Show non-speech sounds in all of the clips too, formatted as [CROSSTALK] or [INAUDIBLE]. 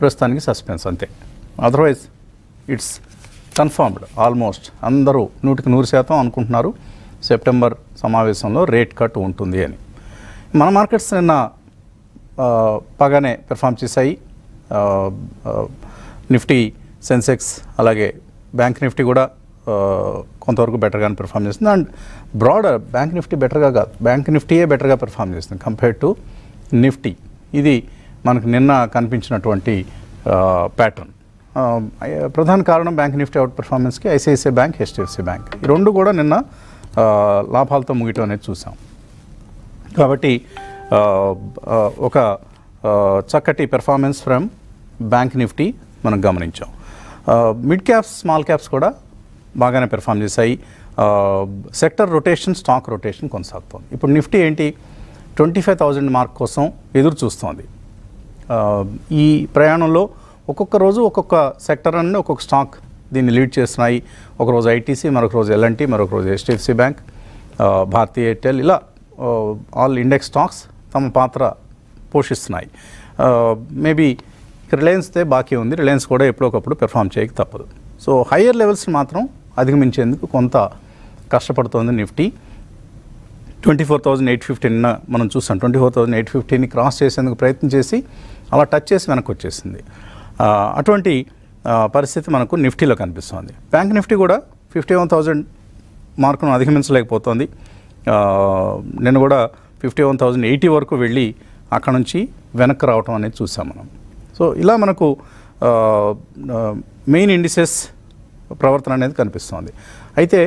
ప్రస్తుతానికి సస్పెన్స్ అంతే. Otherwise it's confirmed almost అందరూ నూటికి నూరు శాతం అనుకుంటున్నారు సెప్టెంబర్ సమావేశంలో రేట్ కట్ ఉంటుంది అని. మన మార్కెట్స్ నిన్న పగానే బాగానే పెర్ఫామ్ చేశాయి నిఫ్టీ సెన్సెక్స్ అలాగే బ్యాంక్ నిఫ్టీ కూడా కొంతవరకు బెటర్గానే పెర్ఫామ్ చేస్తుంది. అండ్ బ్రాడర్ బ్యాంక్ నిఫ్టీ బెటర్గా కాదు. బ్యాంక్ నిఫ్టీయే బెటర్గా పెర్ఫామ్ చేస్తుంది. Compared to Nifty. ఇది మనకు నిన్న కనిపించినటువంటి ప్యాటర్న్ ప్రధాన కారణం బ్యాంక్ నిఫ్టీ అవుట్ పెర్ఫార్మెన్స్కి ఐసిఐసిఐ బ్యాంక్ హెచ్డిఎఫ్సి బ్యాంక్. ఈ రెండు కూడా నిన్న లాభాలతో ముగియటం అనేది చూసాం. కాబట్టి ఒక చక్కటి పెర్ఫార్మెన్స్ ఫ్రమ్ బ్యాంక్ నిఫ్టీ మనం గమనించాం. మిడ్ క్యాప్స్ స్మాల్ క్యాప్స్ కూడా బాగానే పెర్ఫామ్ చేశాయి. సెక్టర్ రొటేషన్ స్టాక్ రొటేషన్ కొనసాగుతోంది. ఇప్పుడు నిఫ్టీ ఏంటి? ట్వంటీ ఫైవ్ థౌజండ్ మార్క్ కోసం ఎదురు చూస్తోంది. ఈ ప్రయాణంలో ఒక్కొక్క రోజు ఒక్కొక్క సెక్టర్ అన్నీ ఒక్కొక్క స్టాక్ దీన్ని లీడ్ చేస్తున్నాయి. ఒకరోజు ఐటీసీ మరొక రోజు ఎల్ఎన్టీ మరొక రోజు హెచ్డిఎఫ్సి బ్యాంక్ భారతీ ఎయిర్టెల్ ఇలా ఆల్ ఇండెక్స్ స్టాక్స్ తమ పాత్ర పోషిస్తున్నాయి. మేబీ రిలయన్స్దే బాకీ ఉంది. రిలయన్స్ కూడా ఎప్పుడొకప్పుడు పెర్ఫామ్ చేయక తప్పదు. సో హయ్యర్ లెవెల్స్ మాత్రం అధిగమించేందుకు కొంత కష్టపడుతోంది Nifty. Twenty four thousand eight fifteen మనం చూసాం ట్వంటీ ఫోర్ థౌజండ్ ఎయిట్ ఫిఫ్టీని క్రాస్ చేసేందుకు ప్రయత్నం చేసి అలా టచ్ చేసి వెనక్కి వచ్చేసింది. అటువంటి పరిస్థితి మనకు నిఫ్టీలో కనిపిస్తోంది. బ్యాంక్ నిఫ్టీ కూడా ఫిఫ్టీ వన్ థౌజండ్ మార్కును అధిగమించలేకపోతుంది. నేను కూడా ఫిఫ్టీ వన్ థౌజండ్ ఎయిటీ వరకు వెళ్ళి అక్కడ నుంచి వెనక్కి రావటం అనేది చూసాం మనం. సో ఇలా మనకు మెయిన్ ఇండిసెస్ ప్రవర్తన అనేది కనిపిస్తోంది. అయితే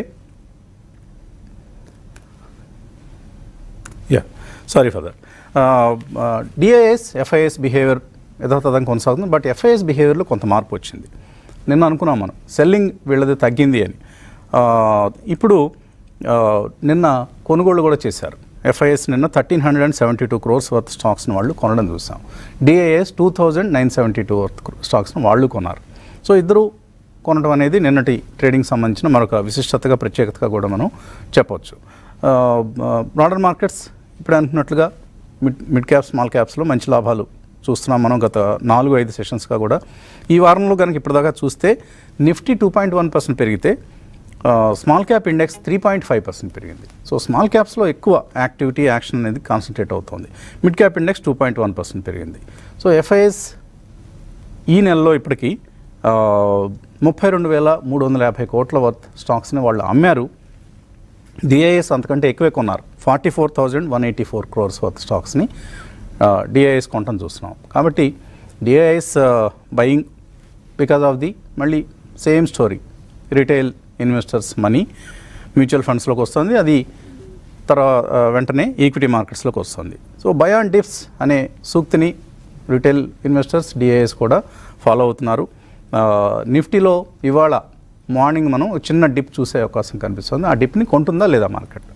yeah sorry for that DIIs FIIs behaviour యథాతథంగా కొనసాగుతుంది. బట్ ఎఫ్ఐఎస్ బిహేవియర్లో కొంత మార్పు వచ్చింది. నిన్న అనుకున్నాం మనం సెల్లింగ్ వీళ్ళది తగ్గింది అని. ఇప్పుడు నిన్న కొనుగోళ్ళు కూడా చేశారు. ఎఫ్ఐఎస్ నిన్న thirteen hundred and seventy two crores worth స్టాక్స్ని వాళ్ళు కొనడం చూసాం. DIIs two thousand nine seventy two worth స్టాక్స్ని వాళ్ళు కొన్నారు. సో ఇద్దరు కొనడం అనేది నిన్నటి ట్రేడింగ్ సంబంధించిన మరొక విశిష్టతగా ప్రత్యేకతగా కూడా మనం చెప్పవచ్చు బ్రాడర్ మార్కెట్స్ ఇప్పుడు అనుకున్నట్లుగా మిడ్ మిడ్ క్యాప్ స్మాల్ క్యాప్స్లో మంచి లాభాలు చూస్తున్నాం మనం గత నాలుగు ఐదు సెషన్స్గా కూడా. ఈ వారంలో కనుక ఇప్పటిదాకా చూస్తే Nifty two point one percent పెరిగితే small cap index three point five percent పెరిగింది. సో స్మాల్ క్యాప్స్లో ఎక్కువ యాక్టివిటీ యాక్షన్ అనేది కాన్సన్ట్రేట్ అవుతుంది. Mid cap index two point one percent పెరిగింది. సో ఎఫ్ఐఎస్ ఈ నెలలో ఇప్పటికీ ముప్పై రెండు వేల మూడు వందల యాభై కోట్ల వర్త్ స్టాక్స్ని వాళ్ళు అమ్మారు. డిఐఎస్ అంతకంటే ఎక్కువే కొన్నారు. Forty four thousand one eighty four crores worth స్టాక్స్ని DIIs కొనటం చూస్తున్నాం. కాబట్టి DIIs buying because of the మళ్ళీ same story retail investors money mutual ఫండ్స్లోకి వస్తుంది. అది తర్వాత వెంటనే ఈక్విటీ మార్కెట్స్లోకి వస్తుంది. సో బై అండ్ డిప్స్ అనే సూక్తిని రిటైల్ ఇన్వెస్టర్స్ డిఐఎస్ కూడా ఫాలో అవుతున్నారు. నిఫ్టీలో ఇవాళ మార్నింగ్ మనం చిన్న డిప్ చూసే అవకాశం కనిపిస్తుంది. ఆ డిప్ని కొంటుందా లేదా మార్కెట్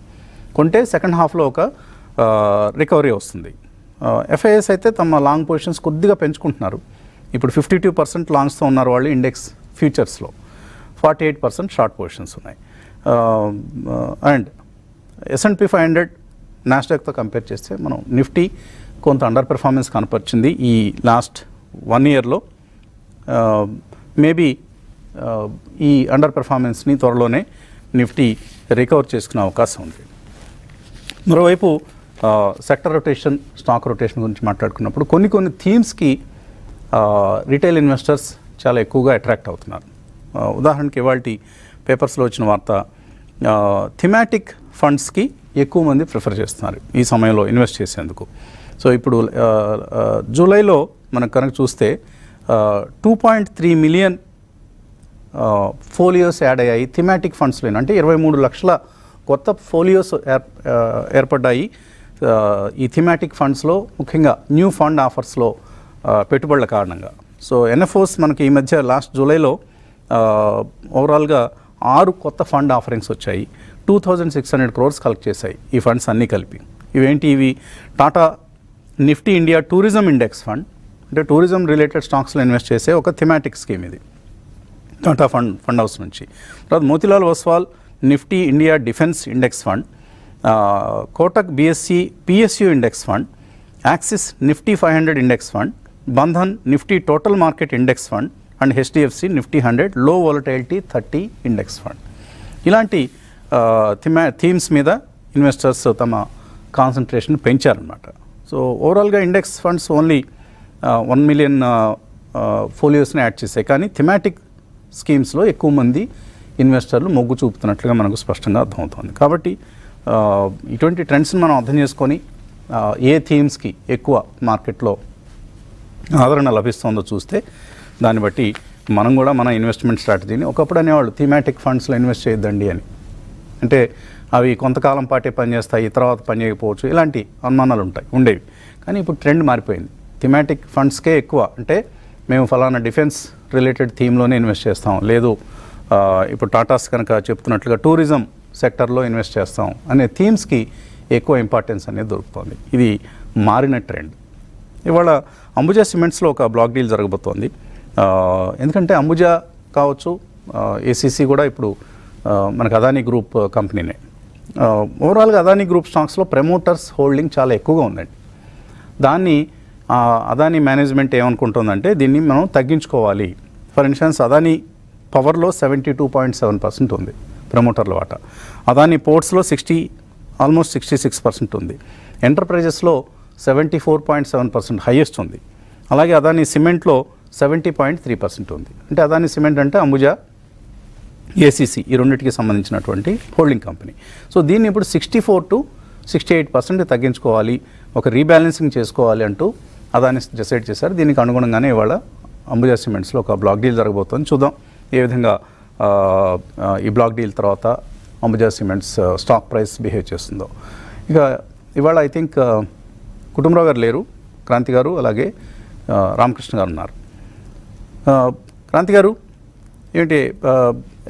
కొంటే సెకండ్ హాఫ్లో ఒక రికవరీ వస్తుంది. ఎఫ్ఐఎస్ అయితే తమ లాంగ్ పొజిషన్స్ కొద్దిగా పెంచుకుంటున్నారు. ఇప్పుడు ఫిఫ్టీ టూ పర్సెంట్ లాంగ్స్తో ఉన్నారు వాళ్ళు index ఫ్యూచర్స్లో. Forty eight percent short positions ఉన్నాయి. And S and P five hundred నాస్డాక్తో compare చేస్తే మనం నిఫ్టీ కొంత అండర్ పెర్ఫార్మెన్స్ కనపరిచింది ఈ లాస్ట్ వన్ ఇయర్లో. మేబీ ఈ అండర్ పెర్ఫార్మెన్స్ని త్వరలోనే నిఫ్టీ రికవర్ చేసుకునే అవకాశం ఉంది. మరోవైపు సెక్టర్ రొటేషన్ స్టాక్ రొటేషన్ గురించి మాట్లాడుకున్నప్పుడు కొన్ని కొన్ని థీమ్స్కి రిటైల్ ఇన్వెస్టర్స్ చాలా ఎక్కువగా అట్రాక్ట్ అవుతున్నారు. ఉదాహరణకి ఇవాళ పేపర్స్లో వచ్చిన వార్త థిమాటిక్ ఫండ్స్కి ఎక్కువ మంది ప్రిఫర్ చేస్తున్నారు ఈ సమయంలో ఇన్వెస్ట్ చేసేందుకు. సో ఇప్పుడు జూలైలో మనకు కనుక చూస్తే two point three million folios add అయ్యాయి థిమాటిక్ ఫండ్స్లో అంటే ఇరవై మూడు లక్షల కొత్త ఫోలియోస్ ఏర్పడ్డాయి. ఈ థిమాటిక్ ఫండ్స్లో ముఖ్యంగా న్యూ ఫండ్ ఆఫర్స్లో పెట్టుబడుల కారణంగా. సో ఎన్ఎఫ్ఓస్ మనకి ఈ మధ్య లాస్ట్ జూలైలో ఓవరాల్గా ఆరు కొత్త ఫండ్ ఆఫరింగ్స్ వచ్చాయి. Two thousand six hundred crores collect చేశాయి ఈ ఫండ్స్ అన్నీ కలిపి. ఇవేంటి ఇవి? Tata Nifty India tourism index fund అంటే టూరిజం రిలేటెడ్ స్టాక్స్లో ఇన్వెస్ట్ చేసే ఒక థిమాటిక్ స్కీమ్ ఇది. టాటా ఫండ్ ఫండ్ హౌస్ నుంచి. తర్వాత Motilal Oswal Nifty India defence index fund Kotak BSE PSU index fund Axis Nifty five hundred index fund Bandhan Nifty total market index fund and HDFC Nifty హండ్రెడ్లో volatility thirty index fund ఇలాంటి థిమా themes మీద investors తమ concentration పెంచారనమాట so ఓవరాల్గా index funds only one million ఫోలియోస్ని add చేసాయి. కానీ thematic స్కీమ్స్లో ఎక్కువ మంది ఇన్వెస్టర్లు మొగ్గు చూపుతున్నట్లుగా మనకు స్పష్టంగా అర్థమవుతుంది. కాబట్టి ఇటువంటి ట్రెండ్స్ని మనం అర్థం చేసుకొని ఏ థీమ్స్కి ఎక్కువ మార్కెట్లో ఆదరణ లభిస్తుందో చూస్తే దాన్ని బట్టి మనం కూడా మన ఇన్వెస్ట్మెంట్ స్ట్రాటజీని ఒకప్పుడు అనేవాళ్ళు థీమాటిక్ ఫండ్స్లో ఇన్వెస్ట్ చేయొద్దండి అని. అంటే అవి కొంతకాలం పాటే పనిచేస్తాయి తర్వాత పని చేయకపోవచ్చు ఇలాంటి అనుమానాలు ఉంటాయి ఉండేవి. కానీ ఇప్పుడు ట్రెండ్ మారిపోయింది. థిమాటిక్ ఫండ్స్కే ఎక్కువ. అంటే మేము ఫలానా డిఫెన్స్ రిలేటెడ్ థీమ్లోనే ఇన్వెస్ట్ చేస్తాం. లేదు ఇప్పుడు టాటాస్ కనుక చెప్తున్నట్లుగా టూరిజం సెక్టర్లో ఇన్వెస్ట్ చేస్తాం అనే థీమ్స్కి ఎక్కువ ఇంపార్టెన్స్ అనేది దొరుకుతుంది. ఇది మారిన ట్రెండ్. ఇవాళ అంబుజా సిమెంట్స్లో ఒక బ్లాక్ డీల్ జరగబోతోంది. ఎందుకంటే అంబుజా కావచ్చు ఏసీసీ కూడా ఇప్పుడు మనకు అదానీ గ్రూప్ కంపెనీనే. ఓవరాల్గా అదానీ గ్రూప్ స్టాక్స్లో ప్రమోటర్స్ హోల్డింగ్ చాలా ఎక్కువగా ఉందండి. దాన్ని అదానీ మేనేజ్మెంట్ ఏమనుకుంటుందంటే దీన్ని మనం తగ్గించుకోవాలి. ఫర్ ఇన్స్టెన్స్ అదానీ పవర్లో seventy two point seven percent ఉంది ప్రమోటర్ల వాటా. Adani పోర్ట్స్లో sixty almost sixty six percent ఉంది. ఎంటర్ప్రైజెస్లో seventy four point seven percent highest ఉంది. అలాగే అదాని సిమెంట్లో సెవెంటీ పాయింట్ త్రీ పర్సెంట్ ఉంది. అంటే అదాని సిమెంట్ అంటే అంబుజా ఏసీసీ ఈ రెండింటికి సంబంధించినటువంటి హోల్డింగ్ కంపెనీ. సో దీన్ని ఇప్పుడు sixty four to sixty eight percent తగ్గించుకోవాలి ఒక రీబ్యాలెన్సింగ్ చేసుకోవాలి అంటూ అదాని డిసైడ్ చేశారు. దీనికి అనుగుణంగానే ఇవాళ అంబుజా సిమెంట్స్లో ఒక బ్లాక్ డీల్ జరగబోతోంది. చూద్దాం. ఏ విధంగా ఈ బ్లాక్ డీల్ తర్వాత Ambuja cements stock price behave చేస్తుందో. ఇక ఇవాళ ఐ థింక్ కుటుంబరావు గారు లేరు క్రాంతి గారు అలాగే రామకృష్ణ గారు ఉన్నారు. క్రాంతి గారు ఏంటి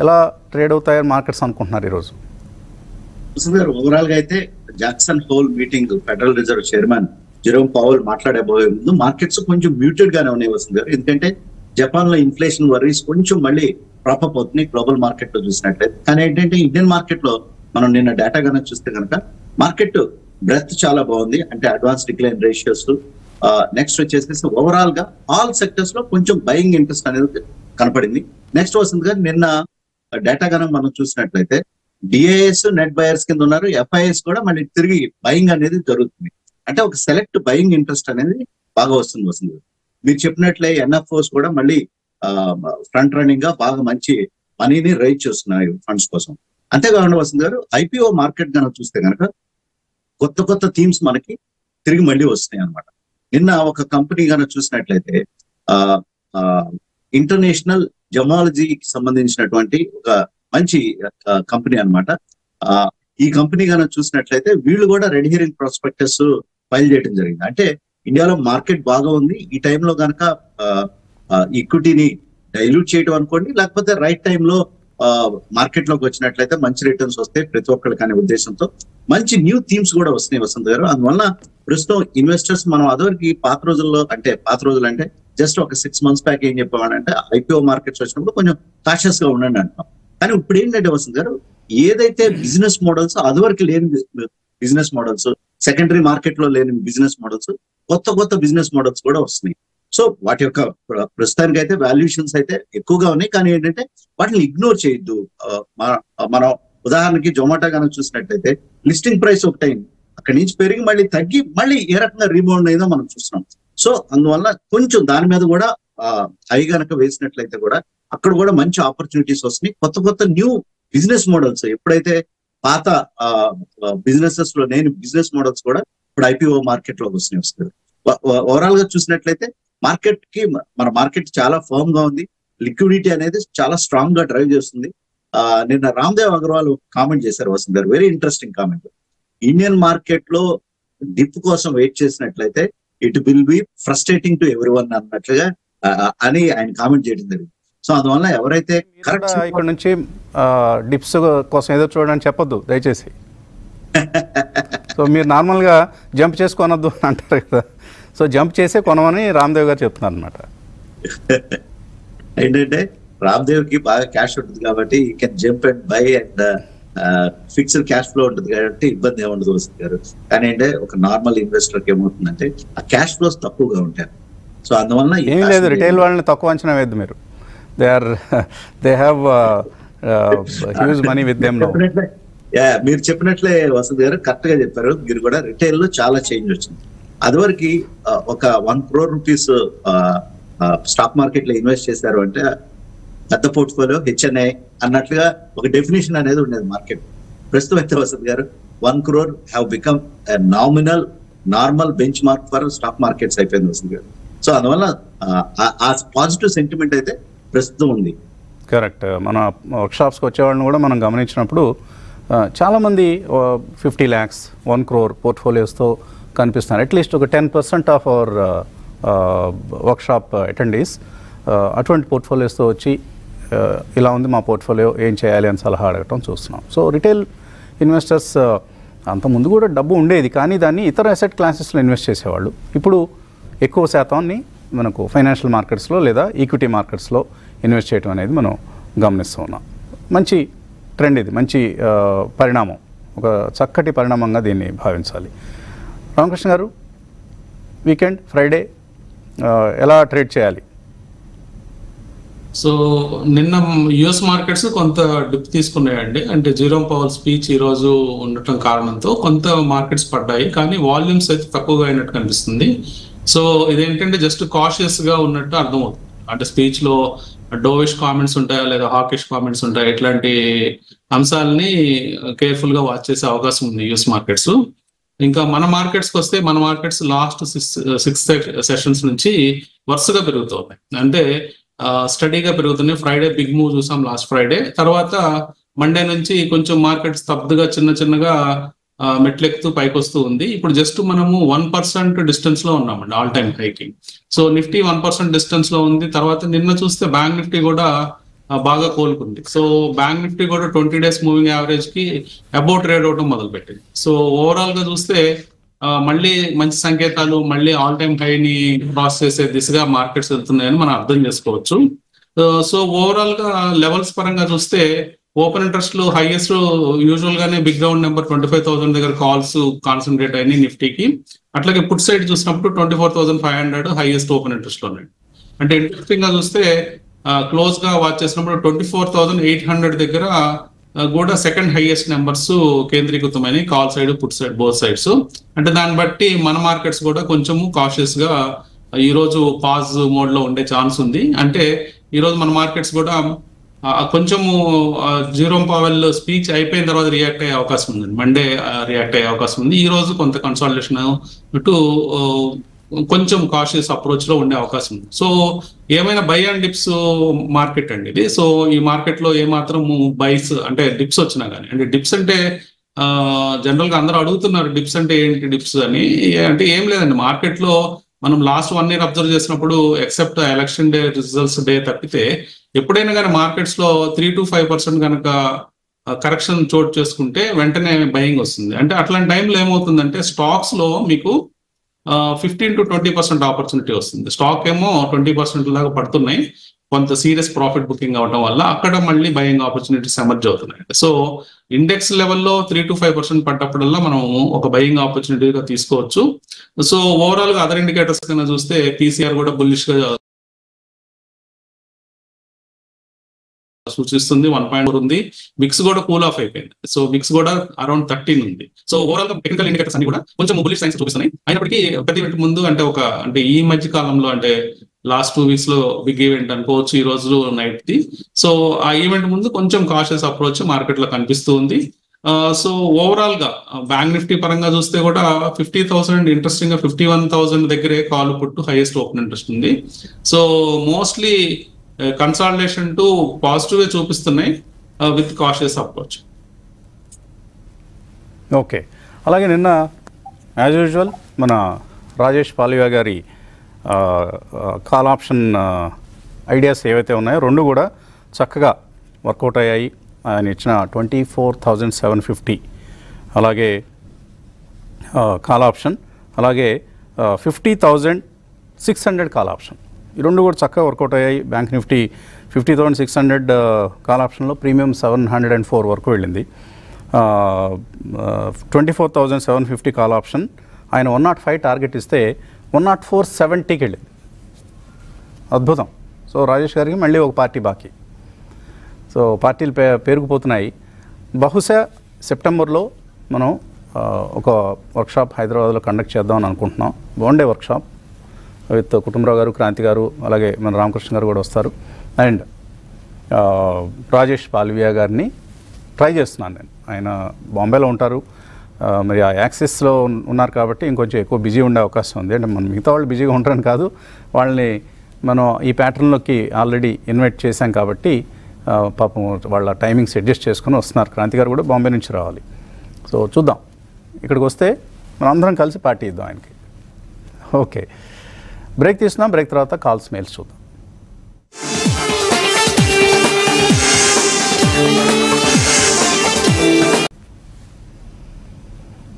ఎలా ట్రేడ్ అవుతాయని మార్కెట్స్ అనుకుంటున్నారు ఈరోజు? గారు ఓవరాల్గా అయితే Jackson Hole meeting federal reserve chairman Jerome Powell మాట్లాడబోయే ముందు మార్కెట్స్ కొంచెం మ్యూటెడ్ గానే ఉన్నాయి వస్తుంది గారు. ఎందుకంటే జపాన్లో ఇన్ఫ్లేషన్ వర్రీస్ కొంచెం మళ్ళీ ప్రాపప్ అవుతున్నాయి గ్లోబల్ మార్కెట్లో చూసినట్లయితే. కానీ ఏంటంటే ఇండియన్ మార్కెట్లో మనం నిన్న డేటా కనుక చూస్తే కనుక మార్కెట్ బ్రెత్ చాలా బాగుంది. అంటే అడ్వాన్స్ డిక్లైన్ రేషియోస్ నెక్స్ట్ వచ్చేసి ఓవరాల్గా ఆల్ సెక్టర్స్లో కొంచెం బయింగ్ ఇంట్రెస్ట్ అనేది కనపడింది. నెక్స్ట్ వస్తుంది కానీ నిన్న డేటా కనుక మనం చూసినట్లయితే డిఐఎస్ నెట్ బయర్స్ కింద ఉన్నారు. ఎఫ్ఐఎస్ కూడా మళ్ళీ తిరిగి బయింగ్ అనేది జరుగుతుంది. అంటే ఒక సెలెక్ట్ బయింగ్ ఇంట్రెస్ట్ అనేది బాగా వస్తుంది వస్తుంది. మీరు చెప్పినట్లే ఎన్ఎఫ్ఓస్ కూడా మళ్ళీ ఫ్రంట్ రన్నింగ్గా బాగా మంచి మనీని రైజ్ చేస్తున్నాయి ఫండ్స్ కోసం. అంతేకాకుండా వస్తుంది గారు ఐపీఓ మార్కెట్ కనుక చూస్తే కనుక కొత్త కొత్త థీమ్స్ మనకి తిరిగి మళ్ళీ వస్తున్నాయి అన్నమాట. నిన్న ఒక కంపెనీ కనుక చూసినట్లయితే ఆ ఇంటర్నేషనల్ జమాలజీకి సంబంధించినటువంటి ఒక మంచి కంపెనీ అన్నమాట. ఆ ఈ కంపెనీ కనుక చూసినట్లయితే వీళ్ళు కూడా రెడ్ హియరింగ్ ప్రాస్పెక్టస్ ఫైల్ చేయడం జరిగింది. అంటే ఇండియాలో మార్కెట్ బాగా ఉంది. ఈ టైంలో కనుక ఈక్విటీని డైల్యూట్ చేయడం అనుకోండి లేకపోతే రైట్ టైంలో మార్కెట్లోకి వచ్చినట్లయితే మంచి రిటర్న్స్ వస్తాయి ప్రతి ఒక్కరికి అనే ఉద్దేశంతో. మంచి న్యూ థీమ్స్ కూడా వస్తున్నాయి వసంత్ గారు. అందువల్ల ప్రస్తుతం ఇన్వెస్టర్స్ మనం అదోరికి పాత రోజుల్లో అంటే పాత రోజులు అంటే జస్ట్ ఒక సిక్స్ మంత్స్ బ్యాక్ ఏం చెప్పామంటే ఐపీఓ మార్కెట్స్ వచ్చినప్పుడు కొంచెం కాషియస్గా ఉండండి అంటాం కానీ ఇప్పుడు ఏంటంటే వసంత్ గారు ఏదైతే బిజినెస్ మోడల్స్ అదివరకు లేని బిజినెస్ మోడల్స్ సెకండరీ మార్కెట్లో లేని బిజినెస్ మోడల్స్ కొత్త కొత్త బిజినెస్ మోడల్స్ కూడా వస్తున్నాయి. సో వాటి యొక్క ప్రస్తుతానికి అయితే వాల్యుయేషన్స్ అయితే ఎక్కువగా ఉన్నాయి. కానీ ఏంటంటే వాటిని ఇగ్నోర్ చేయొద్దు. మనం ఉదాహరణకి జొమాటో కనుక చూసినట్లయితే లిస్టింగ్ ప్రైస్ ఒకటైంది. అక్కడి నుంచి పెరిగి మళ్ళీ తగ్గి మళ్ళీ ఏ రకంగా రీబౌండ్ అయిందో మనం చూస్తున్నాం. సో అందువల్ల కొంచెం దాని మీద కూడా హై గనక వేసినట్లయితే కూడా అక్కడ కూడా మంచి ఆపర్చునిటీస్ వస్తున్నాయి. కొత్త కొత్త న్యూ బిజినెస్ మోడల్స్ ఎప్పుడైతే పాత బిజినెసెస్లో లేని బిజినెస్ మోడల్స్ కూడా ఇప్పుడు ఐపీఓ మార్కెట్లోకి వస్తున్నాయి వస్తుంది ఓవరాల్గా చూసినట్లయితే మార్కెట్కి మన మార్కెట్ చాలా ఫర్మ్గా ఉంది. లిక్విడిటీ అనేది చాలా స్ట్రాంగ్గా డ్రైవ్ చేస్తుంది. ఆ నిన్న రామ్దేవ్ అగర్వాల్ కామెంట్ చేశారు Vasant garu. Very interesting comment Indian మార్కెట్లో డిప్ కోసం వెయిట్ చేసినట్లయితే it will be frustrating to everyone అన్నట్లుగా అని ఆయన కామెంట్ చేయడం జరిగింది. సో అందువల్ల ఎవరైతే కరెక్ట్ ఇక్కడ నుంచి డిప్స్ కోసం ఏదో చూడడానికి చెప్పొద్దు. దయచేసి. [LAUGHS] సో మీరు నార్మల్గా జంప్ చేసి కొనొద్దు అని అంటారు కదా. సో జంప్ చేసే కొనమని రామ్దేవ్ గారు చెప్తున్నారు అనమాట ఏంటంటే రామ్దేవ్కి బాగా క్యాష్ ఉంటుంది కాబట్టి ఈ can jump and buy and fixed cash flow ఉంటుంది కాబట్టి ఇబ్బంది ఏముండదు వస్తుంది గారు. కానీ అంటే ఒక నార్మల్ ఇన్వెస్టర్కి ఏమవుతుందంటే ఆ క్యాష్ ఫ్లోస్ తక్కువగా ఉంటాయి. సో అందువల్ల ఏం లేదు రిటైల్ వాళ్ళని తక్కువ అంచనా వేద్దు మీరు. They are they have huge money with them no yeah, మీరు చెప్పినట్లే వసంత్ గారు కరెక్ట్గా చెప్పారు. మీరు కూడా రిటైల్లో చాలా చేంజ్ వచ్చింది. అదివరకు ఒక వన్ క్రోర్ రూపీస్ స్టాక్ మార్కెట్లో ఇన్వెస్ట్ చేశారు అంటే పెద్ద పోర్ట్ఫోలియో హెచ్ఎన్ఐ అన్నట్లుగా ఒక డెఫినేషన్ అనేది ఉండేది మార్కెట్. ప్రస్తుతం అయితే Vasant garu one crore have become nominal normal benchmark for stock markets అయిపోయింది వసంత్ గారు. సో అందువల్ల ఆ- పాజిటివ్ సెంటిమెంట్ అయితే ప్రస్తుతం ఉంది. కరెక్ట్. మన వర్క్షాప్స్కి వచ్చేవాళ్ళని కూడా మనం గమనించినప్పుడు చాలామంది ఫిఫ్టీ ల్యాక్స్ వన్ క్రోర్ పోర్ట్ఫోలియోస్తో కనిపిస్తున్నారు. అట్లీస్ట్ ఒక ten percent of our workshop attendees అటువంటి పోర్ట్ఫోలియోస్తో వచ్చి ఇలా ఉంది మా పోర్ట్ఫోలియో ఏం చేయాలి అని సలహా అడగటం చూస్తున్నాం. సో రిటైల్ ఇన్వెస్టర్స్ అంతకుముందు కూడా డబ్బు ఉండేది కానీ దాన్ని ఇతర అసెట్ క్లాసెస్లో ఇన్వెస్ట్ చేసేవాళ్ళు. ఇప్పుడు ఎక్కువ శాతాన్ని మనకు ఫైనాన్షియల్ మార్కెట్స్లో లేదా ఈక్విటీ మార్కెట్స్లో ఇన్వెస్ట్ చేయడం అనేది మనం గమనిస్తూ ఉన్నాం. మంచి ట్రెండ్ ఇది మంచి పరిణామం. ఒక చక్కటి పరిణామంగా దీన్ని భావించాలి. రామకృష్ణ గారు వీకెండ్ ఫ్రైడే ఎలా ట్రేడ్ చేయాలి? సో నిన్న యుఎస్ మార్కెట్స్ కొంత డిప్ తీసుకున్నాయండి. అంటే జీరో పవర్ స్పీచ్ ఈ రోజు ఉండటం కారణంతో కొంత మార్కెట్స్ పడ్డాయి. కానీ వాల్యూమ్స్ అయితే తక్కువగా అయినట్టు కనిపిస్తుంది. సో ఇదేంటంటే జస్ట్ కాషియస్గా ఉన్నట్టు అర్థమవుతుంది. అంటే స్పీచ్లో డోవిష్ కామెంట్స్ ఉంటాయా లేదా హాకిష్ కామెంట్స్ ఉంటాయా? ఇట్లాంటి అంశాలని కేర్ఫుల్గా వాచ్ చేసే అవకాశం ఉంది యుఎస్ మార్కెట్స్. ఇంకా మన మార్కెట్స్కి వస్తే మన markets last six six sessions నుంచి వరుసగా పెరుగుతున్నాయి. అంటే స్టడీగా పెరుగుతున్నాయి. ఫ్రైడే బిగ్ మూవ్ చూసాం లాస్ట్ ఫ్రైడే తర్వాత మండే నుంచి కొంచెం మార్కెట్ స్తబ్దుగా చిన్న చిన్నగా మెట్లెక్కుతూ పైకి వస్తూ ఉంది. ఇప్పుడు జస్ట్ మనము వన్ పర్సెంట్ డిస్టెన్స్లో ఉన్నామండి ఆల్ టైమ్ హైకి సో నిఫ్టీ వన్ పర్సెంట్ డిస్టెన్స్లో ఉంది. తర్వాత నిన్న చూస్తే బ్యాంక్ నిఫ్టీ కూడా బాగా కోలుకుంది. సో బ్యాంక్ నిఫ్టీ కూడా ట్వంటీ డేస్ మూవింగ్ యావరేజ్కి అబౌట్ ట్రేడ్ అవడం మొదలు పెట్టింది సో ఓవరాల్గా చూస్తే మళ్ళీ మంచి సంకేతాలు మళ్ళీ ఆల్ టైమ్ హైని క్రాస్ చేసే దిశగా మార్కెట్స్ వెళ్తున్నాయని మనం అర్థం చేసుకోవచ్చు. సో ఓవరాల్గా లెవెల్స్ పరంగా చూస్తే ఓపెన్ ఇంట్రెస్ట్లో హైయెస్ట్ యూజువల్ గానే big round number twenty five thousand దగ్గర కాల్స్ కాన్సన్ట్రేట్ అయినాయి నిఫ్టీకి. అట్లాగే పుట్ సైడ్ చూసినప్పుడు twenty four thousand five hundred highest open ఇంట్రెస్ట్లో ఉన్నాయి అంటే ఇంట్రెస్టింగ్గా చూస్తే క్లోజ్గా వాచ్ చేసినప్పుడు twenty four thousand eight hundred దగ్గర కూడా second highest numbers కేంద్రీకృతమైన call side put side both sides అంటే దాన్ని బట్టి మన మార్కెట్స్ కూడా కొంచెము కాషియస్గా ఈ రోజు పాజ్ మోడ్లో ఉండే ఛాన్స్ ఉంది. అంటే ఈ రోజు మన మార్కెట్స్ కూడా కొంచెము జీరో పవెల్ స్పీచ్ అయిపోయిన తర్వాత రియాక్ట్ అయ్యే అవకాశం ఉంది. మండే రియాక్ట్ అయ్యే అవకాశం ఉంది. ఈ రోజు కొంత కన్సాలిడేషన్ ఇటు కొంచెం కాషియస్ అప్రోచ్లో ఉండే అవకాశం ఉంది. సో ఏమైనా బై అండ్ డిప్స్ మార్కెట్ అండి ఇది. సో ఈ మార్కెట్లో ఏమాత్రం బైస్ అంటే డిప్స్ వచ్చినా కానీ అంటే డిప్స్ అంటే జనరల్గా అందరూ అడుగుతున్నారు డిప్స్ అంటే ఏంటి డిప్స్ అని. అంటే ఏం లేదండి. మార్కెట్లో మనం లాస్ట్ వన్ ఇయర్ అబ్జర్వ్ చేసినప్పుడు except election day results day తప్పితే ఎప్పుడైనా కానీ మార్కెట్స్లో త్రీ టు ఫైవ్ పర్సెంట్ కనుక కరెక్షన్ చోటు చేసుకుంటే వెంటనే భయంగా వస్తుంది. అంటే అట్లాంటి టైంలో ఏమవుతుందంటే స్టాక్స్లో మీకు fifteen to twenty percent opportunity వస్తుంది. స్టాక్ ఏమో ట్వంటీ పర్సెంట్ లాగా పడుతున్నాయి. కొంత సీరియస్ ప్రాఫిట్ బుకింగ్ అవడం వల్ల అక్కడ మళ్ళీ బయింగ్ ఆపర్చునిటీస్ ఎమర్జ్ అవుతున్నాయి. సో ఇండెక్స్ లెవెల్లో త్రీ టు ఫైవ్ పర్సెంట్ పడ్డప్పుడల్లా మనం ఒక బయింగ్ ఆపర్చునిటీగా తీసుకోవచ్చు. సో ఓవరాల్గా అదర్ ఇండికేటర్స్ కన్నా చూస్తే పీసీఆర్ కూడా బుల్లిష్గా సూచిస్తుంది వన్ పాయింట్ ఉంది. మిక్స్ కూడా కూల్ ఆఫ్ అయిపోయింది. సో మిక్స్ కూడా అరౌండ్ థర్టీన్ ఉంది. సో ఓవరాల్గా టెక్నికల్ ఇండికేటర్స్ అన్ని కూడా కొంచెం బుల్లిష్ సైన్స్ చూపిస్తున్నాయి. అయినప్పటికీ ప్రతి ముందు అంటే ఒక అంటే ఈ మధ్య కాలంలో అంటే లాస్ట్ టూ వీక్స్లో బిగ్ ఈవెంట్ అనుకోవచ్చు ఈ రోజు నైట్ ది. సో ఆ ఈవెంట్ ముందు కొంచెం కాషియస్ అప్రోచ్ మార్కెట్లో కనిపిస్తూ ఉంది సో ఓవరాల్గా బ్యాంక్ నిఫ్టీ పరంగా చూస్తే కూడా ఫిఫ్టీ థౌసండ్ ఇంట్రెస్టింగ్గా ఫిఫ్టీ వన్ థౌసండ్ దగ్గరే call put highest open interest ఉంది. So mostly consolidation to positive చూపిస్తున్నాయి విత్ కాషియస్ అప్రోచ్ ఓకే అలాగే నిన్న యాజ్ యూజువల్ మన రాజేష్ పాలియా గారి కాల్ ఆప్షన్ ఐడియాస్ ఏవైతే ఉన్నాయో రెండు కూడా చక్కగా వర్కౌట్ అయ్యాయి. ఆయన ఇచ్చిన twenty four thousand seven fifty. అలాగే కాల్ ఆప్షన్ అలాగే fifty thousand six hundred call option. ఈ రెండు కూడా చక్కగా వర్కౌట్ అయ్యాయి. Bank Nifty fifty thousand six hundred call ఆప్షన్లో premium seven hundred and four వరకు వెళ్ళింది. Twenty four thousand seven fifty call option. ఆయన వన్ నాట్ ఫైవ్ టార్గెట్ ఇస్తే వన్ నాట్ ఫోర్ సెవెంటీకి వెళ్ళింది అద్భుతం. సో రాజేష్ గారికి మళ్ళీ ఒక పార్టీ బాకీ. సో పార్టీలు పే పేరుకుపోతున్నాయి. బహుశా సెప్టెంబర్లో మనం ఒక వర్క్షాప్ హైదరాబాద్లో కండక్ట్ చేద్దామని అనుకుంటున్నాం. One day workshop with Kutumbarao garu Kranti garu అలాగే మన రామకృష్ణ గారు కూడా వస్తారు. అండ్ రాజేష్ పాల్వియా గారిని ట్రై చేస్తున్నాను నేను. ఆయన బాంబేలో ఉంటారు. మరి ఆ యాక్సెస్లో ఉన్నారు కాబట్టి ఇంకొంచెం ఎక్కువ బిజీ ఉండే అవకాశం ఉంది. అంటే మనం మిగతా వాళ్ళు బిజీగా ఉంటారని కాదు. వాళ్ళని మనం ఈ ప్యాటర్న్లోకి ఆల్రెడీ ఇన్వైట్ చేశాం కాబట్టి పాపం వాళ్ళ టైమింగ్స్ అడ్జస్ట్ చేసుకుని వస్తున్నారు. క్రాంతి గారు కూడా బాంబే నుంచి రావాలి. సో చూద్దాం. ఇక్కడికి వస్తే మనం అందరం కలిసి పార్టీ ఇద్దాం ఆయనకి. ఓకే. బ్రేక్ తీసుకున్నాం బ్రేక్ తర్వాత కాల్స్ మెయిల్స్ చూద్దాం.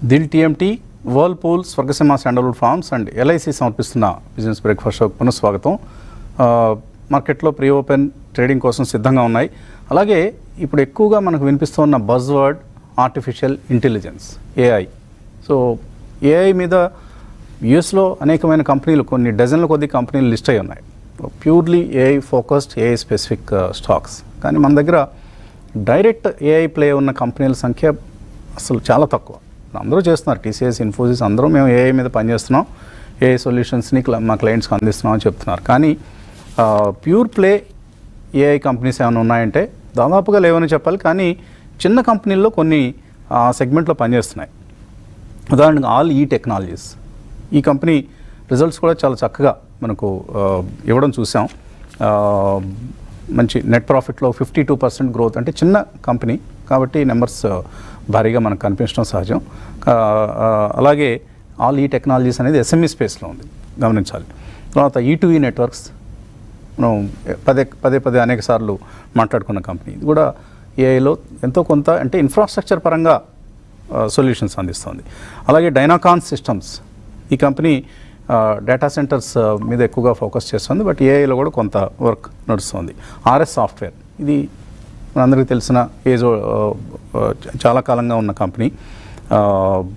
Dil TMT Whirlpool Swargaseema sandalwood farms and LIC సమర్పిస్తున్న బిజినెస్ బ్రేక్ఫాస్ట్ షోకి పునఃస్వాగతం. మార్కెట్లో ప్రీ ఓపెన్ ట్రేడింగ్ కోసం సిద్ధంగా ఉన్నాయి. అలాగే ఇప్పుడు ఎక్కువగా మనకు వినిపిస్తున్న buzz word artificial intelligence AI. So AI మీద యుఎస్లో అనేకమైన కంపెనీలు కొన్ని డజన్ల కొద్ది కంపెనీలు లిస్ట్ అయి ఉన్నాయి. Purely AI focused AI specific stocks. కానీ మన దగ్గర డైరెక్ట్ ఏఐ ప్లే ఉన్న కంపెనీల సంఖ్య అసలు చాలా తక్కువ. అందరూ చేస్తున్నారు. టీసీఎస్ ఇన్ఫోసిస్ అందరూ మేము ఏఐ మీద పనిచేస్తున్నాం. ఏఐ సొల్యూషన్స్ని మా క్లయింట్స్కి అందిస్తున్నాం అని చెప్తున్నారు. కానీ ప్యూర్ ప్లే ఏఐ కంపెనీస్ ఏమైనా ఉన్నాయంటే దాదాపుగా లేవని చెప్పాలి. కానీ చిన్న కంపెనీల్లో కొన్ని సెగ్మెంట్లో పనిచేస్తున్నాయి. ఉదాహరణకు ఆల్ ఈ టెక్నాలజీస్ ఈ కంపెనీ రిజల్ట్స్ కూడా చాలా చక్కగా మనకు ఇవ్వడం చూసాం. మంచి నెట్ ప్రాఫిట్లో ఫిఫ్టీ టూ పర్సెంట్ గ్రోత్ అంటే చిన్న కంపెనీ. కాబట్టి నెంబర్స్ భారీగా మనకు కనిపించడం సహజం. అలాగే ఆల్ ఈ టెక్నాలజీస్ అనేది ఎస్ఎంఈ స్పేస్లో ఉంది. గమనించాలి. తర్వాత ఈ టు ఈ నెట్వర్క్స్ మనం పదే పదే పదే అనేక సార్లు మాట్లాడుకున్న కంపెనీ. ఇది కూడా ఏఐలో ఎంతో కొంత అంటే ఇన్ఫ్రాస్ట్రక్చర్ పరంగా సొల్యూషన్స్ అందిస్తుంది. అలాగే డైనాకాన్ సిస్టమ్స్ ఈ కంపెనీ డేటా సెంటర్స్ మీద ఎక్కువగా ఫోకస్ చేస్తుంది. బట్ ఏఐలో కూడా కొంత వర్క్ నడుస్తుంది. ఆర్ఎస్ సాఫ్ట్వేర్ ఇది మనందరికీ తెలిసిన ఏజ్ చాలా కాలంగా ఉన్న కంపెనీ.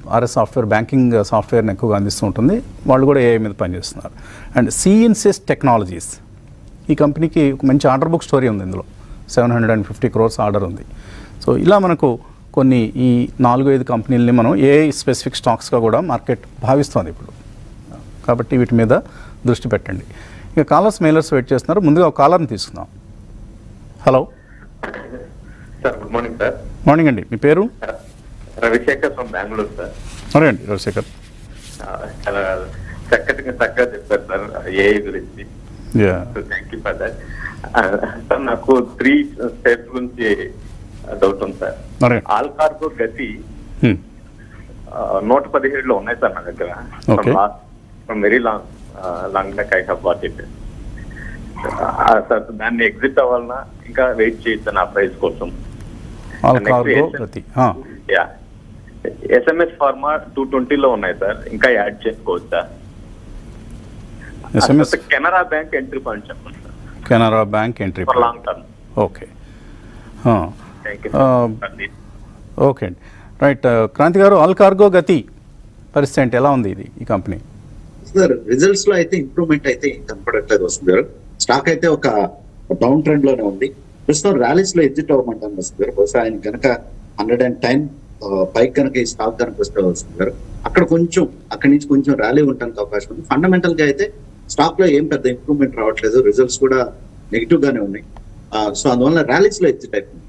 ఆర్ఎస్ సాఫ్ట్వేర్ బ్యాంకింగ్ సాఫ్ట్వేర్ని ఎక్కువగా అందిస్తూ ఉంటుంది. వాళ్ళు కూడా ఏఐ మీద పనిచేస్తున్నారు. And Ceinsys technologies. ఈ కంపెనీకి మంచి ఆర్డర్ బుక్ స్టోరీ ఉంది ఇందులో. Seven hundred and fifty crores order ఉంది. సో ఇలా మనకు కొన్ని ఈ నాలుగు ఐదు కంపెనీలని మనం ఏఐ స్పెసిఫిక్ స్టాక్స్గా కూడా మార్కెట్ భావిస్తోంది ఇప్పుడు. కాబట్టి వీటి మీద దృష్టి పెట్టండి. ఇక కాలర్స్ మెయిలర్స్ వెయిట్ చేస్తున్నారు. ముందుగా ఒక కాలర్ని తీసుకుందాం. Hello. Sir good morning sir morning అండి మీ పేరు? రవిశేఖర్ ఫ్రమ్ బెంగళూరు సార్ సరే అండి రవిశేఖర్ ఆ, చాలా చక్కటిగా చక్కగా చెప్పారు సార్ ఏఐ గురించి. Yeah so thank you for that sir నాకు త్రీ స్టెప్స్ గురించి డౌట్ ఉంది సార్ సరే ఆల్ కార్గో గతి హ్మ్. ఆ, నూట పదిహేడులో ఉన్నాయి సార్ నా దగ్గర. Okay. From very long long back I have what it sir దాన్ని ఎగ్జిట్ అవ్వాలన్నా ఇంకా వెయిట్ చేయొచ్చు నా ప్రైస్ కోసం. All cargo. ప్రతి యా ఎస్ఎంఎస్ ఫార్మా టూ ట్వంటీలో ఉన్నాయి సార్. ఇంకా యాడ్ చేసుకోవచ్చా SMS Canara bank entry point చెప్పండి sir. Canara bank entry for long term okay. Okay. అండి రైట్ క్రాంతి గారు ఆల్ కార్గో గతి పరిస్థితి ఎలా ఉంది ఇది ఈ కంపెనీ? సార్ రిజల్ట్స్లో అయితే ఇంప్రూవ్మెంట్ అయితే కనపడట్లేదు వస్తుంది స్టాక్ అయితే ఒక డౌన్ ట్రెండ్లోనే ఉంది. ప్రస్తుతం ర్యాలీస్లో ఎగ్జిట్ అవ్వమంటాను వస్తుంది గారు. బహుశా ఆయన కనుక హండ్రెడ్ అండ్ టెన్ పైకి కనుక ఈ స్టాక్ కనుక వస్తే వస్తుంది గారు. అక్కడ కొంచెం అక్కడి నుంచి కొంచెం ర్యాలీ ఉండడానికి అవకాశం ఉంది. ఫండమెంటల్గా అయితే స్టాక్లో ఏం పెద్ద ఇంప్రూవ్మెంట్ రావట్లేదు. రిజల్ట్స్ కూడా నెగిటివ్ గానే ఉన్నాయి. సో అందువల్ల ర్యాలీస్లో ఎగ్జిట్ అయిపోయింది.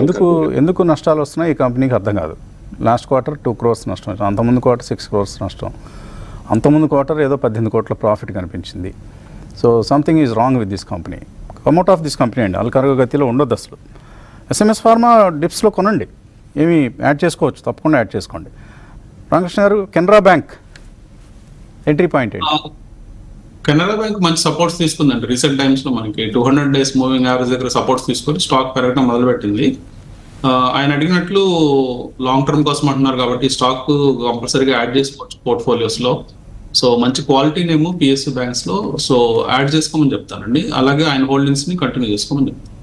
ఎందుకు ఎందుకు నష్టాలు వస్తున్నాయి ఈ కంపెనీకి అర్థం కాదు. లాస్ట్ క్వార్టర్ టూ క్రోర్స్ నష్టం. అంతకుముందు క్వార్టర్ సిక్స్ క్రోర్స్ నష్టం. అంతకుముందు క్వార్టర్ ఏదో పద్దెనిమిది కోట్ల ప్రాఫిట్ కనిపించింది. So something is wrong with this company promote of this company అండి. అల్కర్గ గతిలో ఉండొద్దు అసలు. ఎస్ఎంఎస్ ఫార్మా డిప్స్లో కొనండి. ఏమి యాడ్ చేసుకోవచ్చు. తప్పకుండా యాడ్ చేసుకోండి. రామకృష్ణ గారు కెనరా బ్యాంక్ ఎంట్రీ పాయింట్ ఏంటి? కెనరా బ్యాంక్ మంచి సపోర్ట్స్ తీసుకుందండి. రీసెంట్ టైమ్స్లో మనకి two hundred days moving average దగ్గర సపోర్ట్స్ తీసుకొని స్టాక్ పెరగడం మొదలుపెట్టింది. ఆయన అడిగినట్లు లాంగ్ టర్మ్ కోసం అంటున్నారు కాబట్టి స్టాక్ కంపల్సరీగా యాడ్ చేసుకోవచ్చు పోర్ట్ఫోలియోస్లో సో మంచి క్వాలిటీ నేమో పిఎస్సి బ్యాంక్స్లో సో యాడ్ చేసుకోమని చెప్తానండి. అలాగే ఆయన హోల్డింగ్స్ని కంటిన్యూ చేసుకోమని చెప్తాను.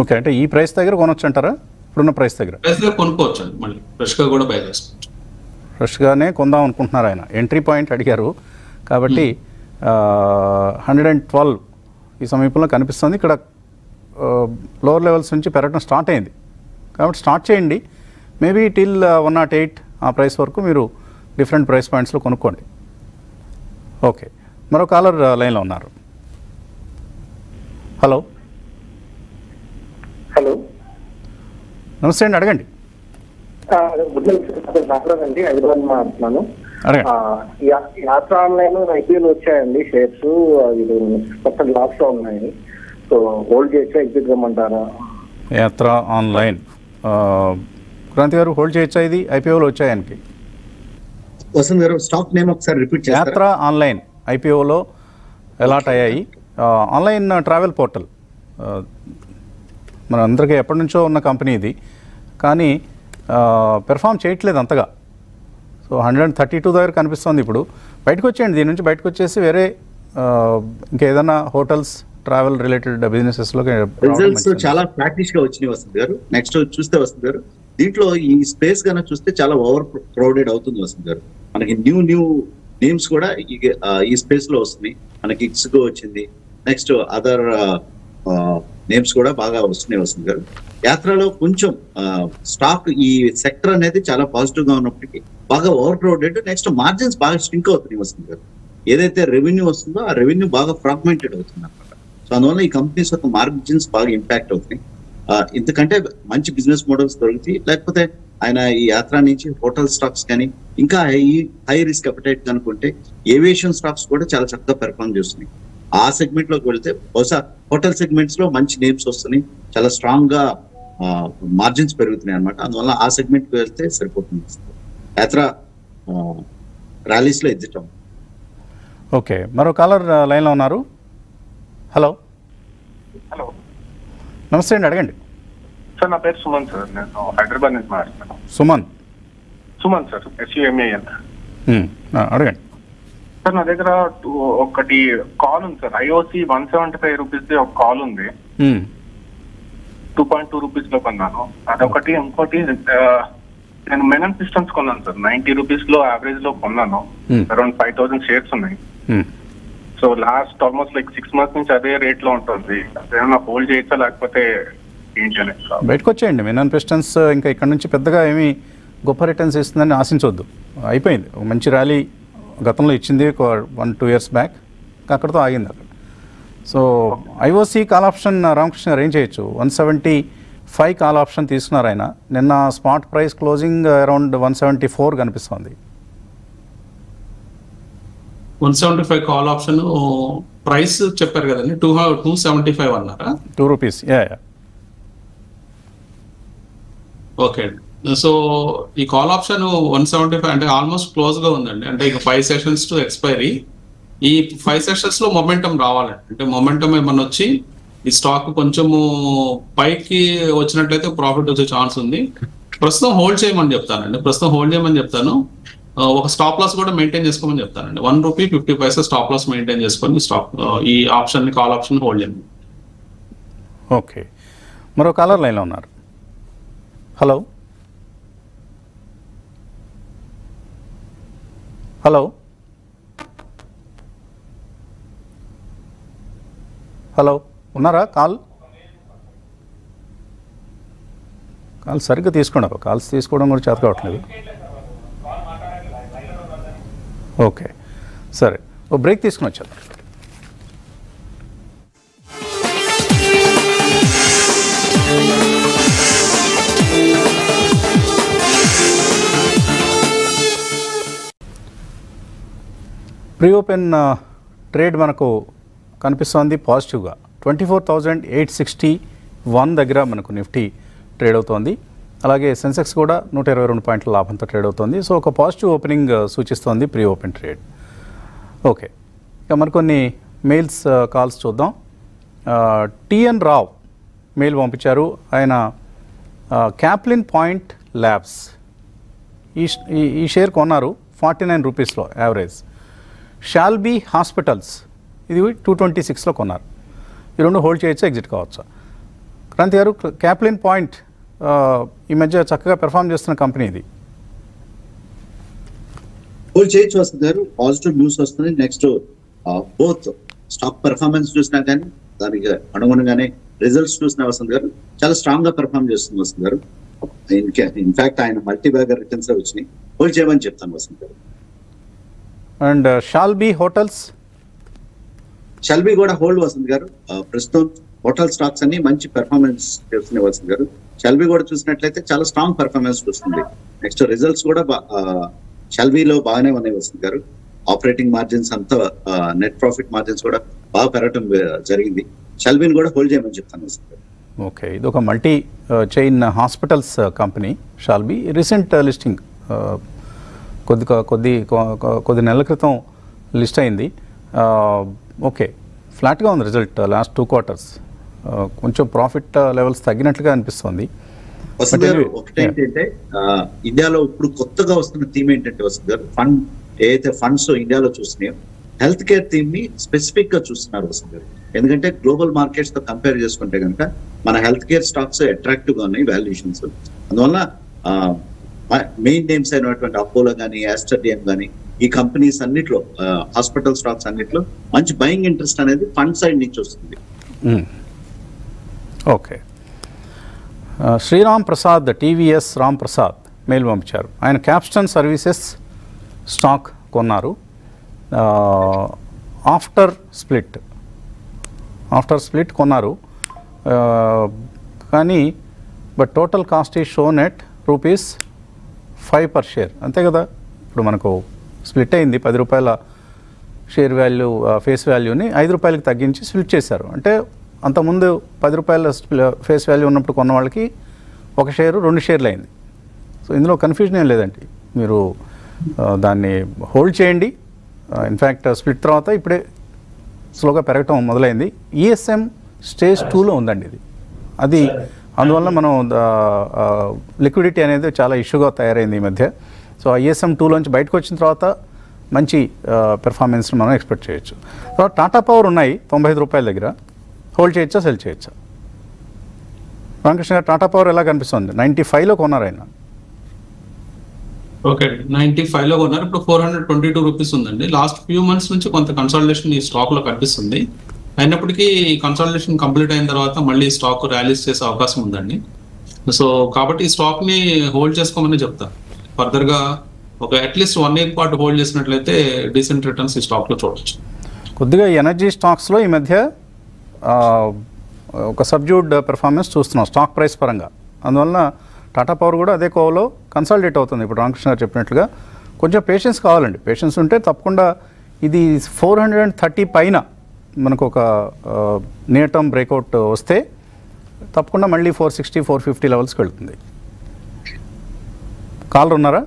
ఓకే అంటే ఈ ప్రైస్ దగ్గర కొనొచ్చు అంటారా ఇప్పుడున్న ప్రైస్ దగ్గర? ప్రైస్ దగ్గర కొనుక్కోవచ్చు అండి మళ్ళీ ఫ్రెష్గా కూడా బై చేసుకోవచ్చు. ఫ్రెష్గానే కొందాం అనుకుంటున్నారు ఆయన. ఎంట్రీ పాయింట్ అడిగారు. కాబట్టి హండ్రెడ్ అండ్ ట్వెల్వ్ ఈ సమీపంలో కనిపిస్తుంది. ఇక్కడ లోవర్ లెవెల్స్ నుంచి పెరగడం స్టార్ట్ అయింది. కాబట్టి స్టార్ట్ చేయండి. Maybe till one naught eight ఆ ప్రైస్ వరకు మీరు డిఫరెంట్ ప్రైస్ పాయింట్స్లో కొనుక్కోండి. ఓకే. మరో కాలర్ లైన్లో ఉన్నారు. హలో. హలో. నమస్తే అండి అడగండి. హైదరాబాద్ మాట్లాడుతున్నాను. యాత్ర ఆన్లైన్ ఐపీఎల్ వచ్చాయండి షేర్స్. ఇది కొత్త లాస్లో ఉన్నాయి. సో హోల్డ్ చేయొచ్చా? ఎగ్జిట్ కమ్మంటారా యాత్ర ఆన్లైన్. క్రాంతి గారు హోల్డ్ చేయొచ్చా ఇది? ఐపీఓలో వచ్చాయి ఆయనకి? వసంత్ గారు స్టాక్ నేమ్ ఒకసారి రిపీట్ యాత్ర ఆన్లైన్ ఐపీఓలో అలాట్ అయ్యాయి. Online travel portal. మన అందరికీ ఎప్పటి నుంచో ఉన్న కంపెనీ ఇది. కానీ పెర్ఫామ్ చేయట్లేదు అంతగా. So hundred and thirty two దగ్గర కనిపిస్తుంది ఇప్పుడు. బయటకు వచ్చేయండి దీని నుంచి బయటకు వచ్చేసి వేరే ఇంకేదైనా హోటల్స్ ట్రావెల్ రిలేటెడ్ బిజినెసెస్లోకి రిజల్ట్స్ చాలా ప్రాక్టీస్గా వచ్చినాయి వసంత్ గారు. నెక్స్ట్ చూస్తే వసంత్ గారు. దీంట్లో ఈ స్పేస్ కన్నా చూస్తే చాలా ఓవర్ క్రౌడెడ్ అవుతుంది వసంత్ గారు. మనకి న్యూ న్యూ నేమ్స్ కూడా ఈ- స్పేస్లో వస్తున్నాయి. మనకి ఇక్స్గో వచ్చింది. నెక్స్ట్ అదర్ నేమ్స్ కూడా బాగా వస్తున్నాయి వసంత్ గారు యాత్రలో కొంచెం స్టాక్ ఈ సెక్టర్ అనేది చాలా పాజిటివ్గా ఉన్నప్పటికీ బాగా ఓవర్ క్రౌడెడ్ నెక్స్ట్ మార్జిన్స్ బాగా స్ట్రింక్ అవుతున్నాయి వస్తుంది గారు ఏదైతే రెవెన్యూ వస్తుందో ఆ రెవెన్యూ బాగా ఫ్రాగ్మెంటెడ్ అవుతుంది అనమాట సో అందువల్ల ఈ కంపెనీస్ యొక్క మార్జిన్స్ బాగా ఇంపాక్ట్ అవుతున్నాయి. ఇంతకంటే మంచి బిజినెస్ మోడల్స్ దొరుకుతాయి లేకపోతే ఆయన ఈ యాత్ర నుంచి హోటల్ స్టాక్స్ కానీ ఇంకా హై హై రిస్క్ అపటైట్ అనుకుంటే ఏవియేషన్ స్టాక్స్ కూడా చాలా చక్కగా పెర్ఫార్మ్ చేస్తున్నాయి. ఆ సెగ్మెంట్లోకి వెళ్తే బహుశా హోటల్ సెగ్మెంట్స్లో మంచి నేమ్స్ వస్తున్నాయి. చాలా స్ట్రాంగ్గా మార్జిన్స్ పెరుగుతున్నాయి అనమాట అందువల్ల ఆ సెగ్మెంట్కి వెళ్తే సరిపోతుంది. యాత్ర ర్యాలీస్లో ఎగ్జిట్ అవ్వం ఓకే. మరో కాలర్ లైన్లో ఉన్నారు. హలో. హలో. నమస్తే అండి అడగండి. సార్ నా పేరు సుమన్ సార్ నేను హైదరాబాద్ నుంచి మాట్లాడుతున్నాను. సుమన్? సుమన్ సార్ ఎస్యుఎంఏఎన్ అడగండి. సార్ నా దగ్గర ఒకటి కాల్ ఉంది sir IOC one seventy five rupees ఒక కాల్ ఉంది. టూ పాయింట్ టూ రూపీస్లో కొన్నాను. అదొకటి ఇంకోటి నేను మెనన్ సిస్టమ్స్ కొన్నాను సార్ నైన్టీ రూపీస్లో యావరేజ్లో కొన్నాను. అరౌండ్ ఫైవ్ థౌసండ్ షేర్స్ ఉన్నాయి. So last almost like six months నుంచి అదే రేట్లో ఉంటుంది. ఏమైనా హోల్డ్ చేయొచ్చా లేకపోతే ఏంటి అనేది బయటకు వచ్చేయండి మినన్ పిస్టన్స్ ఇంకా ఇక్కడ నుంచి పెద్దగా ఏమీ గొప్ప రిటర్న్స్ ఇస్తుందని ఆశించవద్దు అయిపోయింది. ఒక మంచి ర్యాలీ గతంలో ఇచ్చింది ఒక వన్ టూ ఇయర్స్ బ్యాక్. అక్కడతో ఆగింది అక్కడ. So IOC call option Ramakrishna garu ఏం చేయొచ్చు? One seventy five call option తీసుకున్నారు ఆయన. నిన్న spot price closing around one seventy four కనిపిస్తుంది. One seventy five call option price చెప్పారు కదండి. టూ టూ సెవెంటీ ఫైవ్ అన్నారా? Two rupees. Yeah yeah. Okay. So ఈ call option one seventy five అంటే almost క్లోజ్గా ఉందండి. అంటే ఇక ఫైవ్ సెషన్స్ టు ఎక్స్పైరీ. ఈ ఫైవ్ సెషన్స్లో మొమెంటం రావాలండి. అంటే మొమెంటం ఏమన్నా వచ్చి ఈ స్టాక్ కొంచెము పైకి వచ్చినట్లయితే ప్రాఫిట్ వచ్చే ఛాన్స్ ఉంది. ప్రస్తుతం హోల్డ్ చేయమని చెప్తానండి. ప్రస్తుతం హోల్డ్ చేయమని చెప్తాను. ఒక స్టాప్ లాస్ కూడా మెయింటైన్ చేసుకోమని చెప్తానండి. One rupee fifty paisa stop loss maintain చేసుకొని స్టాక్ ఈ ఆప్షన్ కాల్ ఆప్షన్ హోల్డ్ చేయండి. ఓకే. మరో కాలర్ లైన్లో ఉన్నారు. హలో. హలో. హలో. ఉన్నారా కాల్? కాల్ సరిగ్గా తీసుకోండి కాల్స్ తీసుకోవడం కూడా చేత కావట్లేదు. ఓకే. సరే. ఓ బ్రేక్ తీసుకుని వచ్చేద్దాం. ప్రీ ఓపెన్ ట్రేడ్ మనకు కనిపిస్తోంది పాజిటివ్గా. Twenty four thousand eight sixty one దగ్గర మనకు నిఫ్టీ ట్రేడ్ అవుతోంది. అలాగే సెన్సెక్స్ కూడా నూట ఇరవై రెండు పాయింట్ల లాభంతో ట్రేడ్ అవుతోంది. సో ఒక పాజిటివ్ ఓపెనింగ్ సూచిస్తోంది ప్రీ ఓపెన్ ట్రేడ్. ఓకే. ఇక మరికొన్ని మెయిల్స్ కాల్స్ చూద్దాం. టిఎన్ రావ్ మెయిల్ పంపించారు. ఆయన క్యాప్లిన్ పాయింట్ ల్యాబ్స్. ఈ ఈ- ఈ షేర్ కొన్నారు ఫార్టీ నైన్ రూపీస్లో యావరేజ్. షాల్బీ హాస్పిటల్స్ ఇది టూ ట్వంటీ సిక్స్లో కొన్నారు. ఈ రెండు హోల్డ్ చేయొచ్చు ఎగ్జిట్ కావచ్చు? క్రాంతి గారు క్యాప్లిన్ పాయింట్ ఈ మధ్య చక్కగా పెర్ఫామ్ చేస్తున్న కంపెనీ ఇది. హోల్డ్ చేయొచ్చు వస్తుంది గారు. పాజిటివ్ న్యూస్ వస్తుంది. నెక్స్ట్ బోత్ స్టాక్ పెర్ఫార్మెన్స్ చూసినా కానీ దానికి అనుగుణంగానే రిజల్ట్స్ చూసిన వసంత్ గారు. చాలా స్ట్రాంగ్గా పెర్ఫామ్ చేస్తుంది వసంత్ గారు. ఇన్ఫాక్ట్ ఆయన మల్టీ బ్యాగర్ రిటర్న్స్ వచ్చినాయి. హోల్డ్ చేయమని చెప్తాను వసంత్ గారు. అండ్ షాల్బీ హోటల్స్ షల్బీ కూడా హోల్డ్ వసంత్ గారు. ప్రస్తుతం హోటల్ స్టాక్స్ అన్ని మంచి పెర్ఫార్మెన్స్ చేస్తున్నాయి వసంత్ గారు షల్బీ కూడా చూసినట్లయితే చాలా స్ట్రాంగ్ పెర్ఫార్మెన్స్ వస్తుంది. నెక్స్ట్ రిజల్ట్స్ కూడా షల్బీలో బాగానే ఉన్నాయి వసంత్ గారు. ఆపరేటింగ్ మార్జిన్స్ అంతా నెట్ ప్రాఫిట్ మార్జిన్స్ కూడా బాగా పెరగటం జరిగింది. షల్బీని కూడా హోల్డ్ చేయమని చెప్తాను ఓకే ఇది ఒక multi chain hospitals company Shalby recent listing కొద్ది కొద్ది కొద్ది నెలల క్రితం లిస్ట్ అయింది. ఓకే. ఫ్లాట్గా ఉంది రిజల్ట్ లాస్ట్ టూ క్వార్టర్స్. కొంచెం ప్రాఫిట్ లెవెల్స్ తగ్గినట్లుగా అనిపిస్తుంది. ఒకటి ఏంటంటే ఇండియాలో ఇప్పుడు కొత్తగా వస్తున్న థీమ్ ఏంటంటే వసంత్ గారు ఫండ్ ఏదైతే ఫండ్స్ ఇండియాలో చూస్తున్నాయో హెల్త్ కేర్ థీమ్ని స్పెసిఫిక్గా చూస్తున్నారు వసంత్ గారు. ఎందుకంటే గ్లోబల్ మార్కెట్స్తో కంపేర్ చేసుకుంటే కనుక మన హెల్త్ కేర్ స్టాక్స్ అట్రాక్టివ్గా ఉన్నాయి వాల్యుయేషన్స్. అందువల్ల మెయిన్ నేమ్స్ అయినటువంటి అపోలో కానీ ఆస్టర్డియం కానీ ఈ కంపెనీస్ అన్నిట్లో హాస్పిటల్ స్టాక్స్ అన్నిట్లో మంచి బయింగ్ ఇంట్రెస్ట్ అనేది ఫండ్ సైడ్ నుంచి వస్తుంది. Okay Sriram Prasad TVS Ram Prasad mail పంపించారు. ఆయన క్యాప్స్టన్ సర్వీసెస్ స్టాక్ కొన్నారు. ఆఫ్టర్ స్ప్లిట్ ఆఫ్టర్ స్ప్లిట్ కొన్నారు. కానీ బట్ టోటల్ కాస్ట్ ఈ shown at rupees five per share. అంతే కదా? ఇప్పుడు మనకు స్ప్లిట్ అయింది. పది రూపాయల షేర్ వాల్యూ ఫేస్ వాల్యూని ఐదు రూపాయలకి తగ్గించి స్ప్లిట్ చేశారు. అంటే అంతకుముందు పది రూపాయల ఫేస్ వాల్యూ ఉన్నప్పుడు కొన్న వాళ్ళకి ఒక షేరు రెండు షేర్లు అయింది. సో ఇందులో కన్ఫ్యూజన్ ఏం లేదండి. మీరు దాన్ని హోల్డ్ చేయండి. ఇన్ఫ్యాక్ట్ స్ప్లిట్ తర్వాత ఇప్పుడే స్లోగా పెరగటం మొదలైంది. ఈఎస్ఎం స్టేజ్ టూలో ఉందండి ఇది. అది అందువల్ల మనం లిక్విడిటీ అనేది చాలా ఇష్యూగా తయారైంది ఈ మధ్య. సో ఐఎస్ఎం టూలోంచి బయటకు వచ్చిన తర్వాత మంచి పెర్ఫార్మెన్స్ని మనం ఎక్స్పెక్ట్ చేయొచ్చు. తర్వాత టాటా పవర్ ఉన్నాయి తొంభై ఐదు రూపాయల దగ్గర. హోల్డ్ చేయొచ్చా సెల్ చేయొచ్చా? రామకృష్ణ గారు టాటా పవర్ ఎలా కనిపిస్తుంది? నైంటీ ఫైవ్లో కొన్నారు ఆయన. ఓకే నైన్టీ ఫైవ్లో కొన్నారు. ఇప్పుడు four hundred twenty two rupees ఉందండి. లాస్ట్ ఫ్యూ మంత్స్ నుంచి కొంత కన్సల్టేషన్ ఈ స్టాక్లో కనిపిస్తుంది. అయినప్పటికీ కన్సల్టేషన్ కంప్లీట్ అయిన తర్వాత మళ్ళీ స్టాక్ ర్యాలీస్ చేసే అవకాశం ఉందండి. సో కాబట్టి ఈ స్టాక్ని హోల్డ్ చేసుకోమని చెప్తా. ఫర్దర్గా ఒక అట్లీస్ట్ వన్ ఇయర్ పాటు హోల్డ్ చేసినట్లయితే డీసెంట్ రిటర్న్స్ ఈ స్టాక్లో చూడొచ్చు. కొద్దిగా ఎనర్జీ స్టాక్స్లో ఈ మధ్య ఒక సబ్జ్యూడ్ పెర్ఫార్మెన్స్ చూస్తున్నాం స్టాక్ ప్రైస్ పరంగా. అందువలన టాటా పవర్ కూడా అదే కోవలో కన్సాలిడేట్ అవుతుంది. ఇప్పుడు రామకృష్ణ గారు చెప్పినట్లుగా కొంచెం పేషెన్స్ కావాలండి. పేషెన్స్ ఉంటే తప్పకుండా ఇది ఫోర్ హండ్రెడ్ అండ్ థర్టీ పైన మనకు ఒక నియర్ టర్మ్ బ్రేక్అవుట్ వస్తే తప్పకుండా మళ్ళీ ఫోర్ సిక్స్టీ ఫోర్ ఫిఫ్టీ లెవెల్స్కి వెళ్తుంది. కాలర్ ఉన్నారా?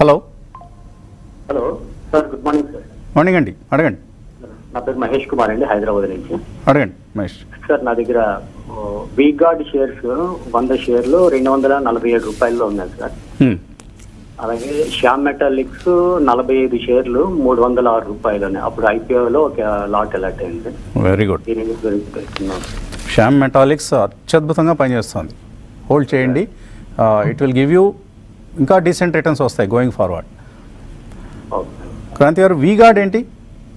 Hello hello sir good morning sir morning అండి. అడగండి. నా పేరు మహేష్ కుమార్ అండి హైదరాబాద్ నుంచి. అడగండి మహేష్. సార్ నా దగ్గర వీ గార్డ్ షేర్స్ వంద షేర్లు రెండు వందల నలభై ఏడు రూపాయల్లో ఉన్నాయి సార్. అలాగే శ్యామ్ మెటాలిక్స్ నలభై ఐదు షేర్లు మూడు వందల ఆరు రూపాయలు ఉన్నాయి అప్పుడు ఐపీఓలో ఒక లాట్ అలాట్ అయింది. వెరీ గుడ్ దీని గురించి తెలుసుకున్నాం శ్యామ్ మెటాలిక్స్ అత్యద్భుతంగా పనిచేస్తుంది. హోల్డ్ చేయండి. ఇట్ విల్ గివ్ యూ ఇంకా డీసెంట్ రిటర్న్స్ వస్తాయి going forward okay Kranti garu V Guard ఏంటి?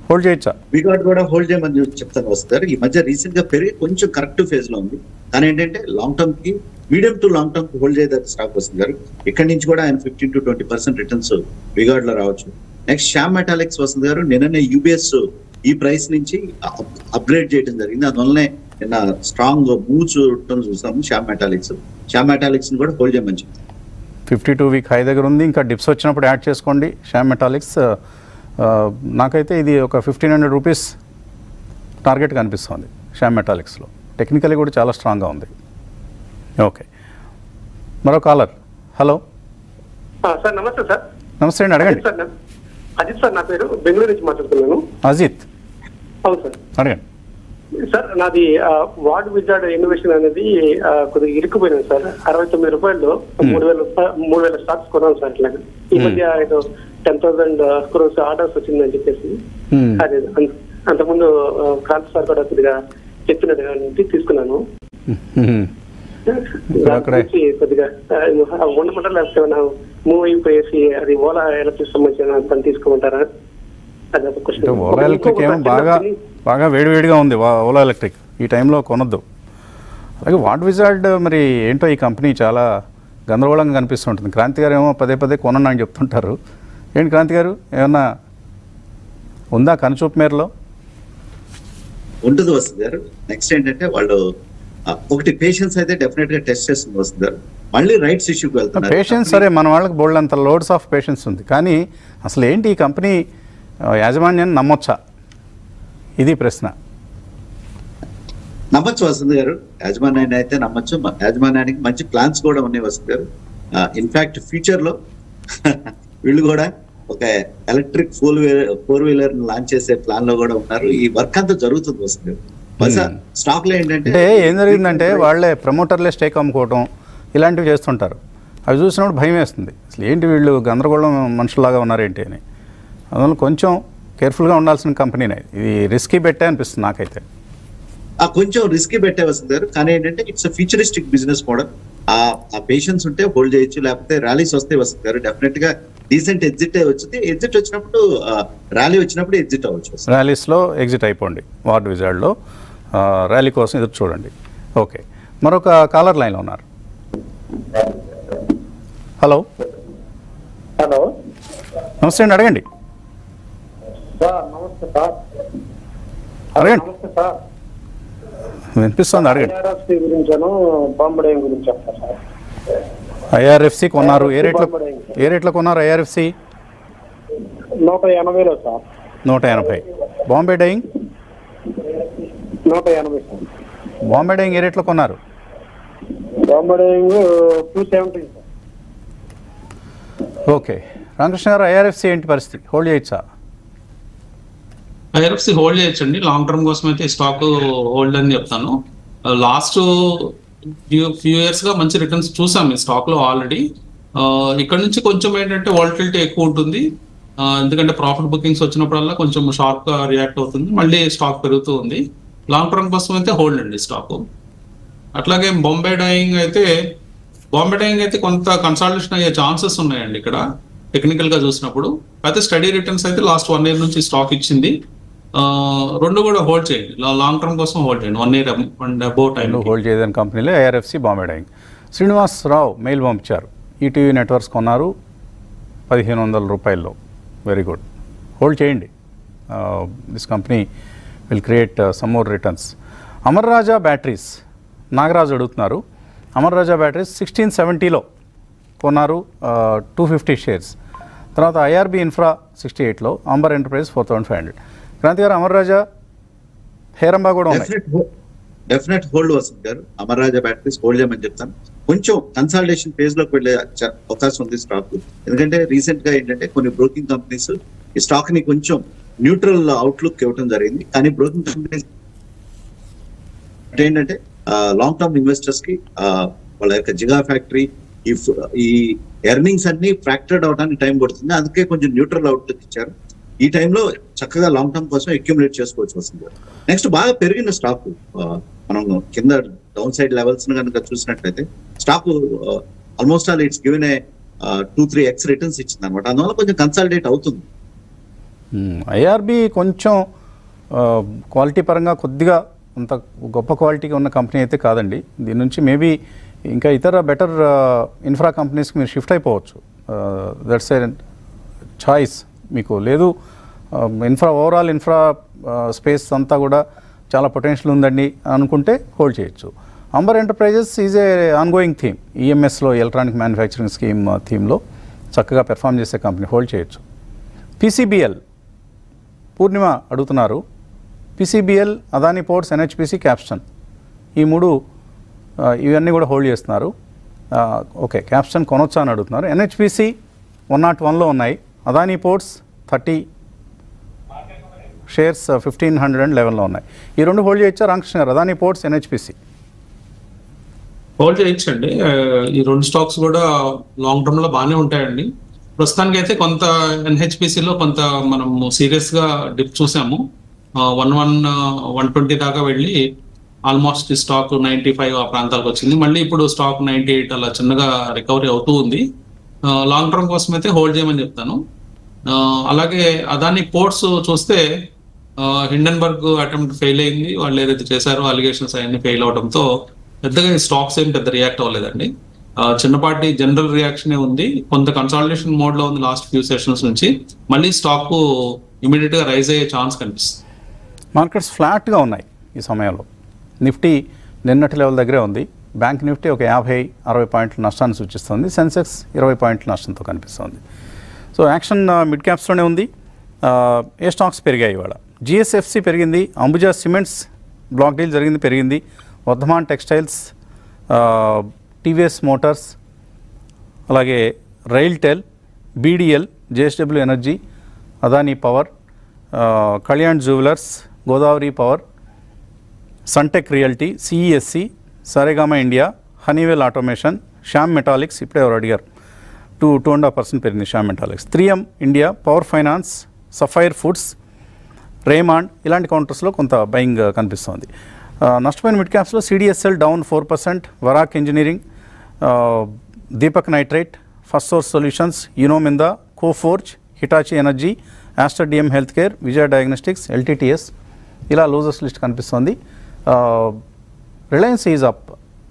హోల్డ్ చేయొచ్చా? విగాట్ కూడా హోల్డ్ చేయమని చెప్తాను వస్తారు ఈ మధ్య రీసెంట్గా పెరిగి కొంచెం కరెక్ట్ ఫేజ్లో ఉంది. కానీ ఏంటంటే long టర్మ్కి medium to long term hold చేయడానికి స్టాక్ వస్తుంది. గారు ఇక్కడ నుంచి కూడా ఆయన fifteen to twenty percent returns విగాడ్లో రావచ్చు. నెక్స్ట్ శ్యామ్ మెటాలిక్స్ వస్తుంది గారు. నిన్ననే యూబిఎస్ ఈ ప్రైస్ నుంచి అప్గ్రేడ్ చేయడం జరిగింది. అందువల్లనే నిన్న స్ట్రాంగ్ మూవ్ చూడటం చూసాము శ్యామ్ మెటాలిక్స్ శ్యామ్ మెటాలిక్స్ కూడా హోల్డ్ చేయమని చెప్తాను ఫిఫ్టీ టూ వీక్ హై దగ్గర ఉంది. ఇంకా డిప్స్ వచ్చినప్పుడు యాడ్ చేసుకోండి. శ్యామ్ మెటాలిక్స్ నాకైతే ఇది ఒక ఫిఫ్టీన్ హండ్రెడ్ రూపీస్ టార్గెట్ కనిపిస్తుంది శ్యామ్ మెటాలిక్స్లో టెక్నికలీ కూడా చాలా స్ట్రాంగ్గా ఉంది. ఓకే. మరో కాలర్. హలో. సార్ నమస్తే సార్. నమస్తే అండి అడగండి. అజిత్ సార్ నా- అజిత్ సార్ నా పేరు బెంగళూరు నుంచి మాట్లాడుతున్నాను. అజిత్. అవును సార్. అడగండి. సార్ నాది వార్డ్ విజార్డ్ ఇన్నోవేషన్ అనేది కొద్దిగా ఇరుక్కుపోయినాను సార్. అరవై తొమ్మిది రూపాయలు మూడు వేల మూడు వేల స్టాక్స్ కొన్నాను సార్ ఇట్లా ఈ మధ్య ఏదో టెన్ థౌసండ్ క్రోర్స్ ఆర్డర్స్ వచ్చిందని చెప్పేసి. అదే అంతకుముందు క్రాంతి సార్ కూడా కొద్దిగా చెప్పినట్టు కాబట్టి తీసుకున్నాను. గురించి కొద్దిగా ఉండమంటారా లేకపోతే మూవ్ అయిపోయేసి అది ఓలా ఎలక్ట్రిక్ సంబంధించిన పని తీసుకోమంటారా? ఓలా ఎలక్ట్రిక్ ఏమో బాగా బాగా వేడివేడిగా ఉంది ఓలా ఎలక్ట్రిక్. ఈ టైంలో కొనొద్దు. అలాగే వాట్ విజార్డ్ మరి ఏంటో ఈ కంపెనీ చాలా గందరగోళంగా కనిపిస్తుంటుంది. క్రాంతి గారు ఏమో పదే పదే కొనని అని చెప్తుంటారు. ఏంటి క్రాంతి గారు? ఏమన్నా ఉందా కనుచూపు మేరలో? ఉంటుంది వస్తుంది గారు. నెక్స్ట్ ఏంటంటే వాళ్ళు ఒకటి పేషెన్స్ అయితే డెఫినెట్గా టెస్ట్ చేస్తుంది వస్తుంది. మళ్ళీ రైట్స్ ఇష్యూకి వెళ్తున్నారు. పేషెన్స్ సరే మన వాళ్ళకి బోల్డ్ అంత లోడ్స్ ఆఫ్ పేషెన్స్ ఉంది. కానీ అసలు ఏంటి ఈ కంపెనీ యాజమాన్యాన్ని నమ్మొచ్చా? ఇది ప్రశ్న. నమ్మచ్చు వసంత్ గారు. యాజమాన్యాన్ని అయితే నమ్మచ్చు. యాజమాన్యానికి మంచి ప్లాన్స్ కూడా ఉన్నాయి వసంత్ గారు. ఇన్ఫాక్ట్ ఫ్యూచర్లో [LAUGHS] వీళ్ళు కూడా ఒక electric four wheeler four wheeler launch చేసే ప్లాన్లో కూడా ఉన్నారు. ఈ వర్క్ అంతా జరుగుతుంది వసంత్ గారు. బహుశా స్టాక్లో ఏంటంటే ఏం జరిగిందంటే వాళ్ళే ప్రమోటర్లే స్టేక్ అమ్ముకోవటం ఇలాంటివి చేస్తుంటారు. అవి చూసినప్పుడు భయం వేస్తుంది. అసలు ఏంటి వీళ్ళు గందరగోళం మనుషులాగా ఉన్నారేంటి అని. అందువల్ల కొంచెం కేర్ఫుల్గా ఉండాల్సిన కంపెనీనే ఇది రిస్కీ పెట్టే అనిపిస్తుంది నాకైతే. కొంచెం రిస్క్ పెట్టే వస్తుంది కానీ ఏంటంటే ఇట్స్ ఫ్యూచరిస్టిక్ బిజినెస్ మోడల్ ఆ పేషెన్స్ ఉంటే హోల్డ్ చేయొచ్చు లేకపోతే ర్యాలీస్ వస్తే వస్తుంది గారు డెఫినెట్గా డీసెంట్ ఎగ్జిట్ వచ్చింది. ఎగ్జిట్ వచ్చినప్పుడు ర్యాలీ వచ్చినప్పుడు ఎగ్జిట్ అవ్వచ్చు. వస్తుంది. ర్యాలీస్లో ఎగ్జిట్ అయిపోండి. వార్డ్ విజార్డ్లో ఆ, ర్యాలీ కోసం ఎదురు చూడండి. ఓకే. మరొక కాలర్ లైన్లో ఉన్నారు. హలో. హలో. నమస్తే అండి అడగండి. అడగండి. వినిపిస్తుంది అడగండి. ఐఆర్ఎఫ్సి కొన్నారు. ఏ రేట్లో ఏ రేట్లో కొన్నారు ఐఆర్ఎఫ్సి? నూట ఎనభైలో సార్. నూట ఎనభై. బాంబే డైయింగ్? నూట ఎనభై. సార్ బాంబే డైయింగ్ ఏ రేట్లో కొన్నారు? బాంబడే two seventy. Sir okay. Ramakrishna garu IRFC ఏంటి పరిస్థితి? హోల్డ్ చేయొచ్చా? ఐఆర్ఎఫ్సి హోల్డ్ చేయొచ్చండి. లాంగ్ టర్మ్ కోసం అయితే స్టాక్ హోల్డ్ అని చెప్తాను. లాస్ట్ ఫ్యూ ఇయర్స్గా మంచి రిటర్న్స్ చూసాం ఈ స్టాక్లో ఆల్రెడీ ఇక్కడ నుంచి కొంచెం ఏంటంటే వాలిటిలిటీ ఎక్కువ ఉంటుంది. ఆ, ఎందుకంటే ప్రాఫిట్ బుకింగ్స్ వచ్చినప్పుడల్లా కొంచెం షార్ప్గా రియాక్ట్ అవుతుంది. మళ్ళీ స్టాక్ పెరుగుతూ ఉంది. లాంగ్ టర్మ్ కోసం అయితే హోల్డ్ అండి స్టాక్ అట్లాగే బాంబే డైయింగ్ అయితే బాంబే డైయింగ్ అయితే కొంత కన్సల్టేషన్ అయ్యే ఛాన్సెస్ ఉన్నాయండి ఇక్కడ టెక్నికల్గా చూసినప్పుడు. అయితే స్టడీ రిటర్న్స్ అయితే లాస్ట్ వన్ ఇయర్ నుంచి స్టాక్ ఇచ్చింది. రెండు కూడా హోల్డ్ చేయండి. లాంగ్ టర్మ్ కోసం హోల్డ్ చేయండి. One year and above time hold చేయదని కంపెనీలో IRFC Bombay dyeing Srinivas Rao mail పంపించారు. ఈటీవీ నెట్వర్క్స్ కొన్నారు పదిహేను వందల రూపాయల్లో. వెరీ గుడ్ హోల్డ్ చేయండి. This company will create some more returns Amar Raja batteries Nagaraju అడుగుతున్నారు. అమర్ రాజా బ్యాటరీస్ సిక్స్టీన్ సెవెంటీలో కొన్నారు టూ ఫిఫ్టీ షేర్స్ తర్వాత ఐఆర్బి ఇన్ఫ్రా సిక్స్టీ ఎయిట్లో Amber enterprise four thousand five hundred Kranthi గారు అమర్ రాజా హేరంబా కూడా ఉన్నాయి. డెఫినెట్ హోల్డ్ వస్తుంది గారు అమర్రాజా బ్యాటరీస్ హోల్డ్ చేయమని చెప్తాను. కొంచెం కన్సల్టేషన్ ఫేజ్లోకి వెళ్ళే అవకాశం ఉంది స్టాక్ ఎందుకంటే రీసెంట్గా ఏంటంటే కొన్ని బ్రోకింగ్ కంపెనీస్ ఈ స్టాక్ని కొంచెం న్యూట్రల్ అవుట్లుక్ ఇవ్వడం జరిగింది. కానీ బ్రోకింగ్ కంపెనీస్ ఏంటంటే లాంగ్ టర్మ్ ఇన్వెస్టర్స్కి వాళ్ళ యొక్క జిగా ఫ్యాక్టరీ ఈ ఈ ఎర్నింగ్స్ అన్ని ఫ్రాక్టర్డ్ అవడానికి టైం పడుతుంది. అందుకే కొంచెం న్యూట్రల్ అవుట్లుక్ ఇచ్చారు. ఈ టైంలో చక్కగా లాంగ్ టర్మ్ కోసం అక్యుములేట్ చేసుకోవచ్చు వస్తుంది. నెక్స్ట్ బాగా పెరిగిన స్టాక్ మనం కింద డౌన్ సైడ్ లెవెల్స్ కనుక చూసినట్లయితే stock almost all it's given a two three x returns ఇచ్చింది అనమాట అందువల్ల కొంచెం కన్సాలిడేట్ అవుతుంది. ఐఆర్బి కొంచెం క్వాలిటీ పరంగా కొద్దిగా అంత గొప్ప క్వాలిటీగా ఉన్న కంపెనీ అయితే కాదండి. దీని నుంచి మేబీ ఇంకా ఇతర బెటర్ ఇన్ఫ్రా కంపెనీస్కి మీరు షిఫ్ట్ అయిపోవచ్చు. దట్స్ ఏ చాయిస్ మీకు. లేదు ఇన్ఫ్రా ఓవరాల్ ఇన్ఫ్రా స్పేస్ అంతా కూడా చాలా పొటెన్షియల్ ఉందండి అనుకుంటే హోల్డ్ చేయొచ్చు. Amber enterprises is a ongoing theme ఈఎంఎస్లో electronic manufacturing scheme థీమ్లో చక్కగా పెర్ఫామ్ చేసే కంపెనీ హోల్డ్ చేయొచ్చు. పీసీబీఎల్ పూర్ణిమ అడుగుతున్నారు. PCBL Adani ports NHPC Capston. ఈ మూడు ఇవన్నీ కూడా హోల్డ్ చేస్తున్నారు. ఓకే క్యాప్స్టన్ కొనొచ్చా అని అడుగుతున్నారు. ఎన్హెచ్పిసి వన్ నాట్ వన్లో ఉన్నాయి. Adani ports thirty shares fifteen hundred and లెవెన్లో ఉన్నాయి. ఈ రెండు హోల్డ్ చేయొచ్చా? రామకృష్ణ గారు అదానీ పోర్ట్స్ ఎన్హెచ్పిసి. హోల్డ్ చేయొచ్చండి. ఈ రెండు స్టాక్స్ కూడా లాంగ్ టర్మ్లో బాగానే ఉంటాయండి. ప్రస్తుతానికి అయితే కొంత ఎన్హెచ్పిసిలో కొంత మనం సీరియస్గా డిప్ చూసాము. వన్ వన్ వన్ ట్వంటీ దాకా వెళ్ళి ఆల్మోస్ట్ స్టాక్ నైన్టీ ఫైవ్ ఆ ప్రాంతాలకు వచ్చింది. మళ్ళీ ఇప్పుడు స్టాక్ నైన్టీ ఎయిట్ అలా చిన్నగా రికవరీ అవుతూ ఉంది. లాంగ్ టర్మ్ కోసం అయితే హోల్డ్ చేయమని చెప్తాను. అలాగే అదాని పోర్ట్స్ చూస్తే హిండన్బర్గ్ అటెంప్ట్ ఫెయిల్ అయింది. వాళ్ళు ఏదైతే చేశారో అలిగేషన్స్ అవన్నీ ఫెయిల్ అవడంతో పెద్దగా స్టాక్స్ ఏం పెద్ద రియాక్ట్ అవ్వలేదండి. చిన్నపాటి జనరల్ రియాక్షన్ ఉంది. కొంత కన్సాలిడేషన్ మోడ్లో ఉంది లాస్ట్ ఫ్యూ సెషన్స్ నుంచి. మళ్ళీ స్టాక్ ఇమీడియట్గా రైజ్ అయ్యే ఛాన్స్ కనిపిస్తుంది. మార్కెట్స్ ఫ్లాట్గా ఉన్నాయి ఈ సమయంలో. నిఫ్టీ నిన్నటి లెవెల్ దగ్గరే ఉంది. బ్యాంక్ నిఫ్టీ ఒక యాభై అరవై పాయింట్ల నష్టాన్ని సూచిస్తుంది. సెన్సెక్స్ ఇరవై పాయింట్ల నష్టంతో కనిపిస్తుంది. సో యాక్షన్ మిడ్ క్యాప్స్లోనే ఉంది. ఏ స్టాక్స్ పెరిగాయి ఇవాళ? జిఎస్ఎఫ్సి పెరిగింది. అంబుజా సిమెంట్స్ బ్లాక్ డీల్ జరిగింది పెరిగింది. వర్ధమాన్ టెక్స్టైల్స్ టీవీఎస్ మోటార్స్ అలాగే RailTel BDL JSW energy Adani power Kalyan jewellers Godavari power Sunteck realty CESC Saregama India Honeywell automation Shyam Metalics ఇప్పుడే ఎవరు అడిగారు? Two two and half percent పెరిగింది Shyam Metalics. Three M India power finance sapphire foods Raymond ఇలాంటి కౌంటర్స్లో కొంత buying కనిపిస్తోంది. నష్టపోయిన mid క్యాప్స్లో CDSL down four percent Varroc engineering Deepak nitrate first source solutions Uno Minda Coforge Hitachi energy Aster DM health care Vijaya diagnostics LTTS. ఇలా losers list కనిపిస్తోంది. Reliance is up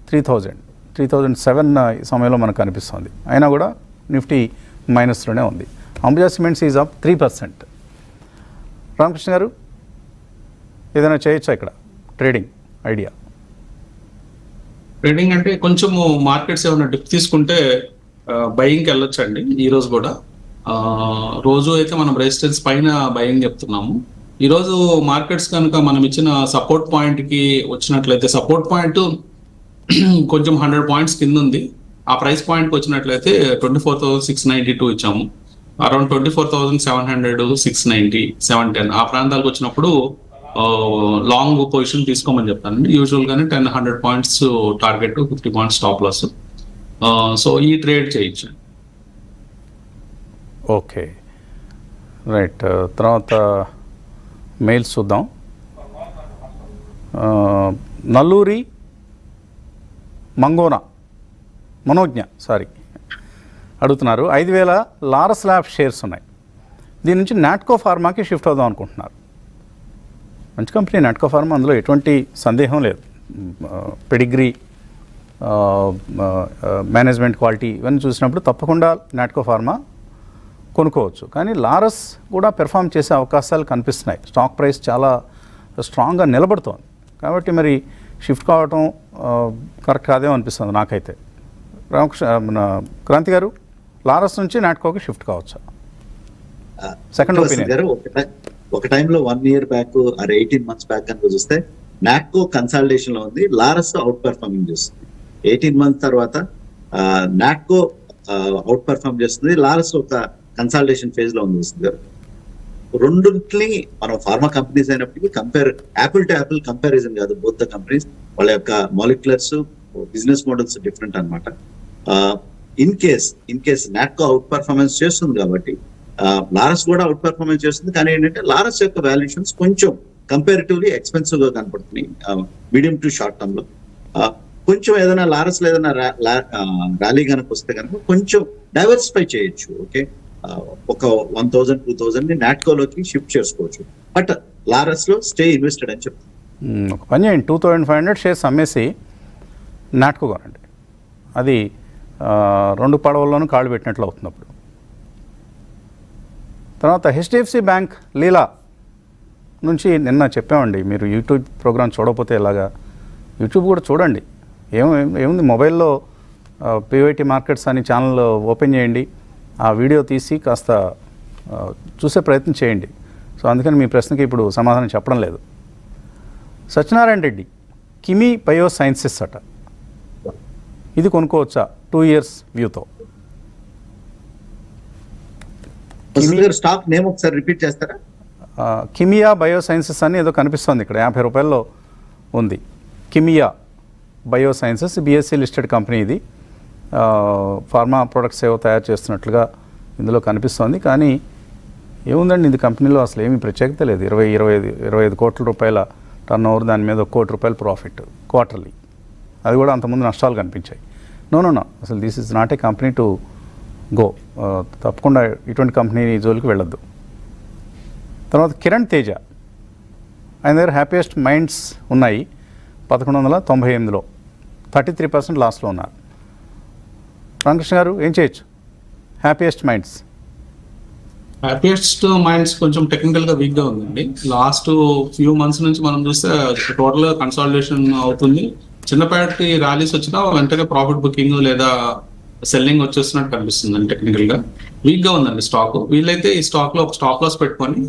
three thousand. Three thousand seven ఈ సమయంలో మనకు కనిపిస్తుంది. అయినా కూడా Nifty మైనస్లోనే ఉంది. Ambuja cements is up three percent. Ramakrishna garu ఏదైనా చేయొచ్చా ఇక్కడ? Trading idea. ట్రేడింగ్ అంటే కొంచెం మార్కెట్స్ ఏమైనా డిప్ తీసుకుంటే బయింగ్కి వెళ్ళొచ్చు అండి ఈ రోజు కూడా. రోజు అయితే మనం రెసిస్టెన్స్ పైన బయింగ్ చెప్తున్నాము. ఈ రోజు మార్కెట్స్ కనుక మనం ఇచ్చిన సపోర్ట్ పాయింట్కి వచ్చినట్లయితే సపోర్ట్ పాయింట్ [CLEARS THROAT] కొంచెం హండ్రెడ్ పాయింట్స్ కింద ఉంది ఆ ప్రైస్ పాయింట్కి వచ్చినట్లయితే twenty four thousand six ninety two ఇచ్చాము. Around twenty four thousand seven hundred six ninety seven ten ఆ ప్రాంతాలకు వచ్చినప్పుడు లాంగ్ పొజిషన్ తీసుకోమని చెప్తానండి. యూజువల్ గానే ten hundred points target fifty points stop loss so ఈ ట్రేడ్ చేయొచ్చు. ఓకే రైట్ uh, తర్వాత మెయిల్స్ చూద్దాం. నల్లూరి మంగోన మనోజ్ఞ సారీ అడుగుతున్నారు ఐదు వేల లారస్ ల్యాబ్ షేర్స్ ఉన్నాయి. దీని నుంచి నాట్కో ఫార్మాకి షిఫ్ట్ అవుదాం అనుకుంటున్నారు. మంచి కంపెనీ నాట్కో ఫార్మా అందులో ఎటువంటి సందేహం లేదు. పెడిగ్రీ మేనేజ్మెంట్ క్వాలిటీ ఇవన్నీ చూసినప్పుడు తప్పకుండా నాట్కో ఫార్మా కొనుక్కోవచ్చు. కానీ లారస్ కూడా పెర్ఫామ్ చేసే అవకాశాలు కనిపిస్తున్నాయి. స్టాక్ ప్రైస్ చాలా స్ట్రాంగ్గా నిలబడుతోంది. కాబట్టి మరి షిఫ్ట్ కావటం కరెక్ట్ కాదేమో అనిపిస్తుంది నాకైతే. రామకృష్ణ మన క్రాంతి గారు లారస్ నుంచి నాట్కోకి షిఫ్ట్ కావచ్చా? opinion. గారు ఒక టైంలో వన్ ఇయర్ బ్యాక్ అరే ఎయిటీన్ మంత్స్ బ్యాక్ కనుక చూస్తే నాక్కో కన్సల్టేషన్లో ఉంది. లారస్ అవుట్ పర్ఫార్మింగ్ చేస్తుంది. ఎయిటీన్ మంత్స్ తర్వాత నాక్కో అవుట్ పర్ఫార్మ్ చేస్తుంది. లారస్ ఒక కన్సల్టేషన్ ఫేజ్లో ఉంది. గారు రెండింటిని మనం ఫార్మా కంపెనీస్ అయినప్పటికీ compare apple to apple comparison కాదు. బోత్ ద కంపెనీస్ వాళ్ళ యొక్క మాలిక్యులర్స్ బిజినెస్ మోడల్స్ డిఫరెంట్ అనమాట in case in case Natco out performance చేస్తుంది కాబట్టి లారస్ కూడా అవుట్ పర్ఫార్మెన్స్ చేస్తుంది. కానీ ఏంటంటే లారస్ యొక్క వాల్యుయేషన్స్ కొంచెం కంపారిటివ్లీ ఎక్స్పెన్సివ్గా కనపడుతున్నాయి. మీడియం టు షార్ట్ టర్మ్లో. కొంచెం ఏదైనా లారస్ ఏదైనా ర్యాలీ కనుక వస్తే కనుక కొంచెం డైవర్సిఫై చేయొచ్చు ఓకే ఒక వన్ థౌసండ్ టూ థౌసండ్ని నాట్కోలోకి షిఫ్ట్ చేసుకోవచ్చు. బట్ లారస్లో స్టే ఇన్వెస్టెడ్ అని చెప్తాను ఒక పని చేయండి. Two thousand five hundred shares అమ్మేసి నాట్కో కొనండి. అది రెండు పడవల్లోనూ కాళ్ళు పెట్టినట్లు అవుతున్నప్పుడు తర్వాత హెచ్డిఎఫ్సి బ్యాంక్ లీలా నుంచి నిన్న చెప్పామండి. మీరు యూట్యూబ్ ప్రోగ్రామ్ చూడకపోతే ఎలాగా? యూట్యూబ్ కూడా చూడండి. ఏం ఏముంది? మొబైల్లో పివైటీ మార్కెట్స్ అని ఛానల్ ఓపెన్ చేయండి. ఆ వీడియో తీసి కాస్త చూసే ప్రయత్నం చేయండి. సో అందుకని మీ ప్రశ్నకి ఇప్పుడు సమాధానం చెప్పడం లేదు. Satyanarayana Reddy Kimia bio sciences అట. ఇది కొనుక్కోవచ్చా? టూ ఇయర్స్ వ్యూతో వసంత్ గారు స్టాక్ నేమ్ ఒకసారి రిపీట్ చేస్తారా? కిమియా బయో సైన్సెస్ అని ఏదో కనిపిస్తుంది ఇక్కడ. యాభై రూపాయల్లో ఉంది. Kimia bio sciences BSC listed company ఇది. ఫార్మా ప్రొడక్ట్స్ ఏవో తయారు చేస్తున్నట్లుగా ఇందులో కనిపిస్తోంది. కానీ ఏముందండి ఇది కంపెనీలో అసలు ఏమీ ప్రత్యేకత లేదు. ఇరవై ఇరవై ఐదు ఇరవై ఐదు కోట్ల రూపాయల టర్న్ ఓవర్ దాని మీద ఒక కోటి రూపాయల ప్రాఫిట్ క్వార్టర్లీ అది కూడా అంతకుముందు నష్టాలు కనిపించాయి. నో నో నో అసలు this is not a company to go తప్పకుండా ఇటువంటి కంపెనీ జోలికి వెళ్ళొద్దు. తర్వాత కిరణ్ తేజ. ఆయన దగ్గర హ్యాపీయెస్ట్ మైండ్స్ ఉన్నాయి. పదకొండు వందల తొంభై ఎనిమిదిలో. థర్టీ త్రీ పర్సెంట్ లాస్లో ఉన్నారు. రామకృష్ణ గారు ఏం చేయొచ్చు? హ్యాపీయెస్ట్ మైండ్స్ హ్యాపీయెస్ట్ మైండ్స్ కొంచెం టెక్నికల్గా వీక్గా ఉందండి. లాస్ట్ ఫ్యూ మంత్స్ నుంచి మనం చూస్తే టోటల్ కన్సాలిడేషన్ అవుతుంది. చిన్నపాటి ర్యాలీస్ వచ్చినా వెంటనే ప్రాఫిట్ బుకింగ్ లేదా సెల్లింగ్ వచ్చేస్తున్నట్టు కనిపిస్తుంది టెక్నికల్గా. వీక్గా ఉందండి స్టాక్ వీళ్ళైతే ఈ స్టాక్లో ఒక స్టాప్ లాస్ పెట్టుకొని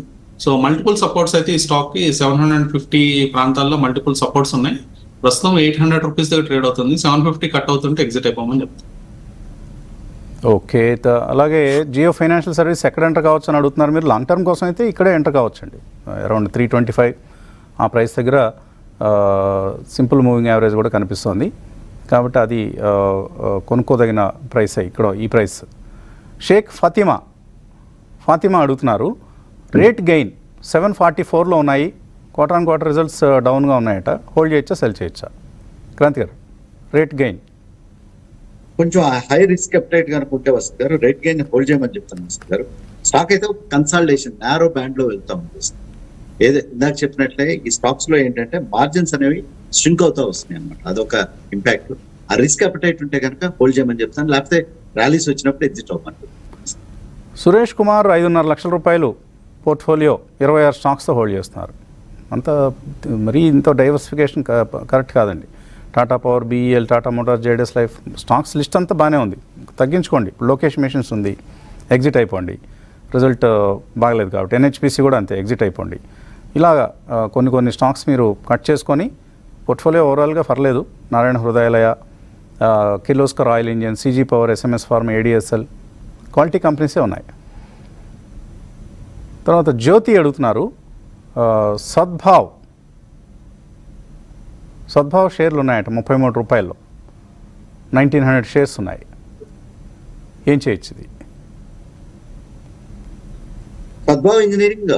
సో మల్టిపుల్ సపోర్ట్స్ అయితే ఈ స్టాక్కి సెవెన్ హండ్రెడ్ ఫిఫ్టీ ప్రాంతాల్లో మల్టిపుల్ సపోర్ట్స్ ఉన్నాయి. ప్రస్తుతం ఎయిట్ హండ్రెడ్ రూపీస్ దగ్గర ట్రేడ్ అవుతుంది. సెవెన్ ఫిఫ్టీ కట్ అవుతుంటే ఎగ్జిట్ అయిపోమని చెప్తాను. ఓకే అలాగే జియో ఫైనాన్షియల్ సర్వీస్ ఎక్కడ ఎంటర్ కావచ్చు అని అడుగుతున్నారు మీరు. లాంగ్ టర్మ్ కోసం అయితే ఇక్కడే ఎంటర్ కావచ్చు అండి అరౌండ్ త్రీ ట్వంటీ ఫైవ్ ఆ ప్రైస్ దగ్గర సింపుల్ మూవింగ్ యావరేజ్ కూడా కనిపిస్తుంది. కాబట్టి అది కొనుక్కోదగిన ప్రైస్ ఇక్కడ ఈ ప్రైస్ షేక్ ఫాతిమా ఫాతిమా అడుగుతున్నారు. రేట్ గెయిన్ సెవెన్ ఫార్టీ ఫోర్లో ఉన్నాయి. క్వార్టర్ అండ్ క్వార్టర్ రిజల్ట్స్ డౌన్గా ఉన్నాయట. హోల్డ్ చేయొచ్చా సెల్ చేయొచ్చా? Kranti garu rate gain. కొంచెం హై రిస్క్ అప్టైట్ కనుకుంటే వస్తుంది రేట్ గెయిన్ హోల్డ్ చేయమని చెప్తాను వస్తుంది స్టాక్ అయితే కన్సల్టేషన్ నేరో బ్యాండ్లో వెళ్తాం ఏదో ఇందాక చెప్పినట్లే ఈ స్టాక్స్లో ఏంటంటే మార్జిన్స్ అనేవి స్ట్రింక్ అవుతా వస్తున్నాయి అనమాట అదొక ఇంపాక్ట్ ఆ రిస్క్ అప్టైట్ ఉంటే కనుక హోల్డ్ చేయమని చెప్తాను. లేకపోతే ర్యాలీస్ వచ్చినప్పుడు ఎగ్జిట్ అవ్వమంటు సురేష్ కుమార్ ఐదున్నర లక్షల రూపాయలు పోర్ట్ఫోలియో ఇరవై ఆరు స్టాక్స్తో హోల్డ్ చేస్తున్నారు. అంత మరీ ఇంత డైవర్సిఫికేషన్ కరెక్ట్ కాదండి. Tata power BEL Tata motor జేడెస్ life stocks list అంతా బాగానే ఉంది. తగ్గించుకోండి. లొకేషన్ మిషన్స్ ఉంది. ఎగ్జిట్ అయిపోండి. రిజల్ట్ uh, బాగలేదు కాబట్టి. ఎన్హెచ్పిసి కూడా అంతే. ఎగ్జిట్ అయిపోండి. ఇలాగా కొన్ని కొన్ని స్టాక్స్ మీరు కట్ చేసుకొని పోర్ట్ఫోలియో ఓవరాల్గా పర్లేదు. Narayana Hrudayalaya Kirloskar oil engine CG power SMS pharm ADSL quality కంపెనీసే ఉన్నాయి. తర్వాత జ్యోతి అడుగుతున్నారు సద్భావ్. సద్భావ్ షేర్లు ఉన్నాయట ముప్పై మూడు రూపాయల్లో. నైన్టీన్ హండ్రెడ్ షేర్స్ ఉన్నాయి. ఏం చేయొచ్చు ఇది? పద్మావ్ ఇంజనీరింగ్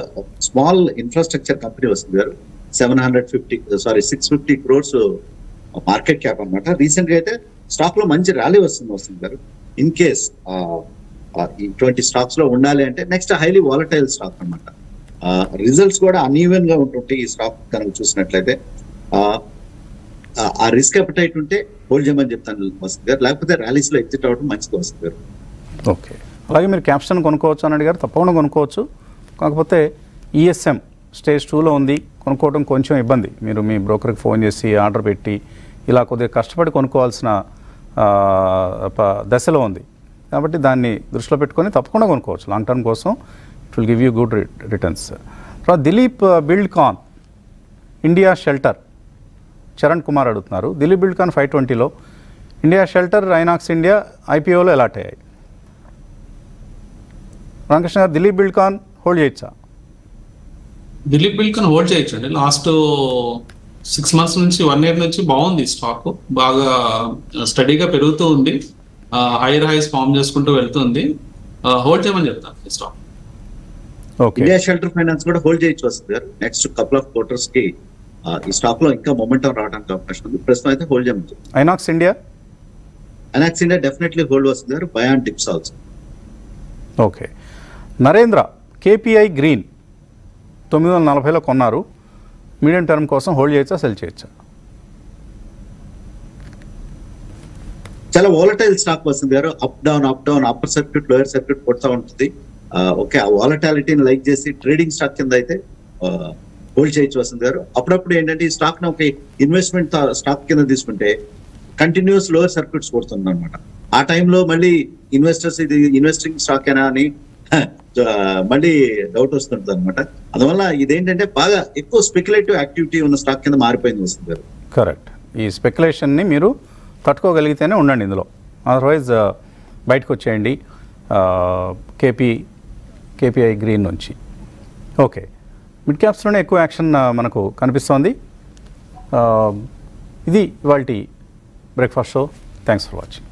స్మాల్ ఇన్ఫ్రాస్ట్రక్చర్ కంపెనీ వస్తుంది garu seven hundred fifty sorry six fifty crores market cap అనమాట రీసెంట్గా అయితే స్టాక్లో మంచి ర్యాలీ వస్తుంది వస్తుంది గారు ఇన్ కేస్ ఇటువంటి స్టాక్స్లో ఉండాలి అంటే నెక్స్ట్ హైలీ వాలటైల్ స్టాక్ అనమాట రిజల్ట్స్ కూడా అన్ఈవెన్గా ఉంటుంటే ఈ స్టాక్ కనుక చూసినట్లయితే ఆ, ఆ రిస్క్ అపటైట్ ఉంటే హోల్డ్ చేయమని చెప్తాను వస్తుంది గారు లేకపోతే ర్యాలీస్లో ఎగ్జిట్ అవ్వడం మంచిది వస్తుంది గారు ఓకే. అలాగే మీరు క్యాప్షన్ కొనుక్కోవచ్చు అని అడిగారు తప్పకుండా కొనుక్కోవచ్చు. కాకపోతే ఈఎస్ఎం స్టేజ్ టూలో ఉంది కొనుక్కోవడం కొంచెం ఇబ్బంది. మీరు మీ బ్రోకర్కి ఫోన్ చేసి ఆర్డర్ పెట్టి ఇలా కొద్దిగా కష్టపడి కొనుక్కోవాల్సిన ప- దశలో ఉంది. కాబట్టి దాన్ని దృష్టిలో పెట్టుకొని తప్పకుండా కొనుక్కోవచ్చు. లాంగ్ టర్మ్ కోసం it will give you good returns. తర్వాత Dilip Buildcon India shelter. Charan Kumar అడుగుతున్నారు. దిలీప్ బిల్డ్ కాన్ ఫైవ్ ట్వంటీలో. ఇండియా షెల్టర్ ఐనాక్స్ ఇండియా ఐపీఓలో ఎలాట్ అయ్యాయి. రామకృష్ణ గారు దిలీప్ బిల్డ్కాన్ హోల్డ్ చేయొచ్చా? దిలీప్ బిల్కన్ హోల్డ్ చేయొచ్చు అండి. లాస్ట్ సిక్స్ మంత్స్ నుంచి వన్ ఇయర్ నుంచి బాగుంది స్టాక్ బాగా స్టడీగా పెరుగుతూ ఉంది. హైయర్ హైస్ ఫామ్ చేసుకుంటూ వెళ్తుంది. హోల్డ్ చేయమని చెప్తాను ఈ stock okay India shelter finance కూడా హోల్డ్ చేయొచ్చు వస్తుంది నెక్స్ట్ కపుల్ ఆఫ్ క్వార్టర్స్కి ఆ, ఈ స్టాక్లో ఇంకా మొమెంటం రావడానికి అవకాశం ఉంది. ప్రస్తుతం అయితే హోల్డ్ చేయమని Inox India Inox India definitely hold వస్తుంది Bayan tips also okay Narendra KPI green తొమ్మిది వందల నలభైలో కొన్నారు. మీడియం టర్మ్ కోసం హోల్డ్ చేయొచ్చా సెల్ చేయొచ్చా? చాలా వాలటైల్ స్టాక్ వస్తుంది గారు. Up down up down upper circuit lower circuit కొడతా ఉంటుంది. ఓకే ఆ వాలటాలిటీని లైక్ చేసి ట్రేడింగ్ స్టాక్ కింద అయితే హోల్డ్ చేయొచ్చు వస్తుంది గారు. అప్పుడప్పుడు ఏంటంటే ఈ స్టాక్ ఒక ఇన్వెస్ట్మెంట్ స్టాక్ కింద తీసుకుంటే కంటిన్యూస్ లోయర్ సర్క్యూట్స్ కొడుతుంది అనమాట ఆ టైంలో మళ్ళీ ఇన్వెస్టర్స్ ఇది ఇన్వెస్టింగ్ స్టాక్ ఏనా అని మళ్ళీ డౌట్ వస్తుంటుంది అనమాట అందువల్ల ఇదేంటంటే బాగా ఎక్కువ స్పెక్యులేటివ్ యాక్టివిటీ ఉన్న స్టాక్ కింద మారిపోయింది వస్తుంది గారు. కరెక్ట్ ఈ స్పెక్యులేషన్ని మీరు తట్టుకోగలిగితేనే ఉండండి ఇందులో. అదర్వైజ్ బయటకు వచ్చేయండి. కేపీ కేపీఐ గ్రీన్ నుంచి. ఓకే మిడ్ క్యాప్స్లోనే ఎక్కువ యాక్షన్ మనకు కనిపిస్తోంది. ఇది ఇవాళ breakfast show thanks for watching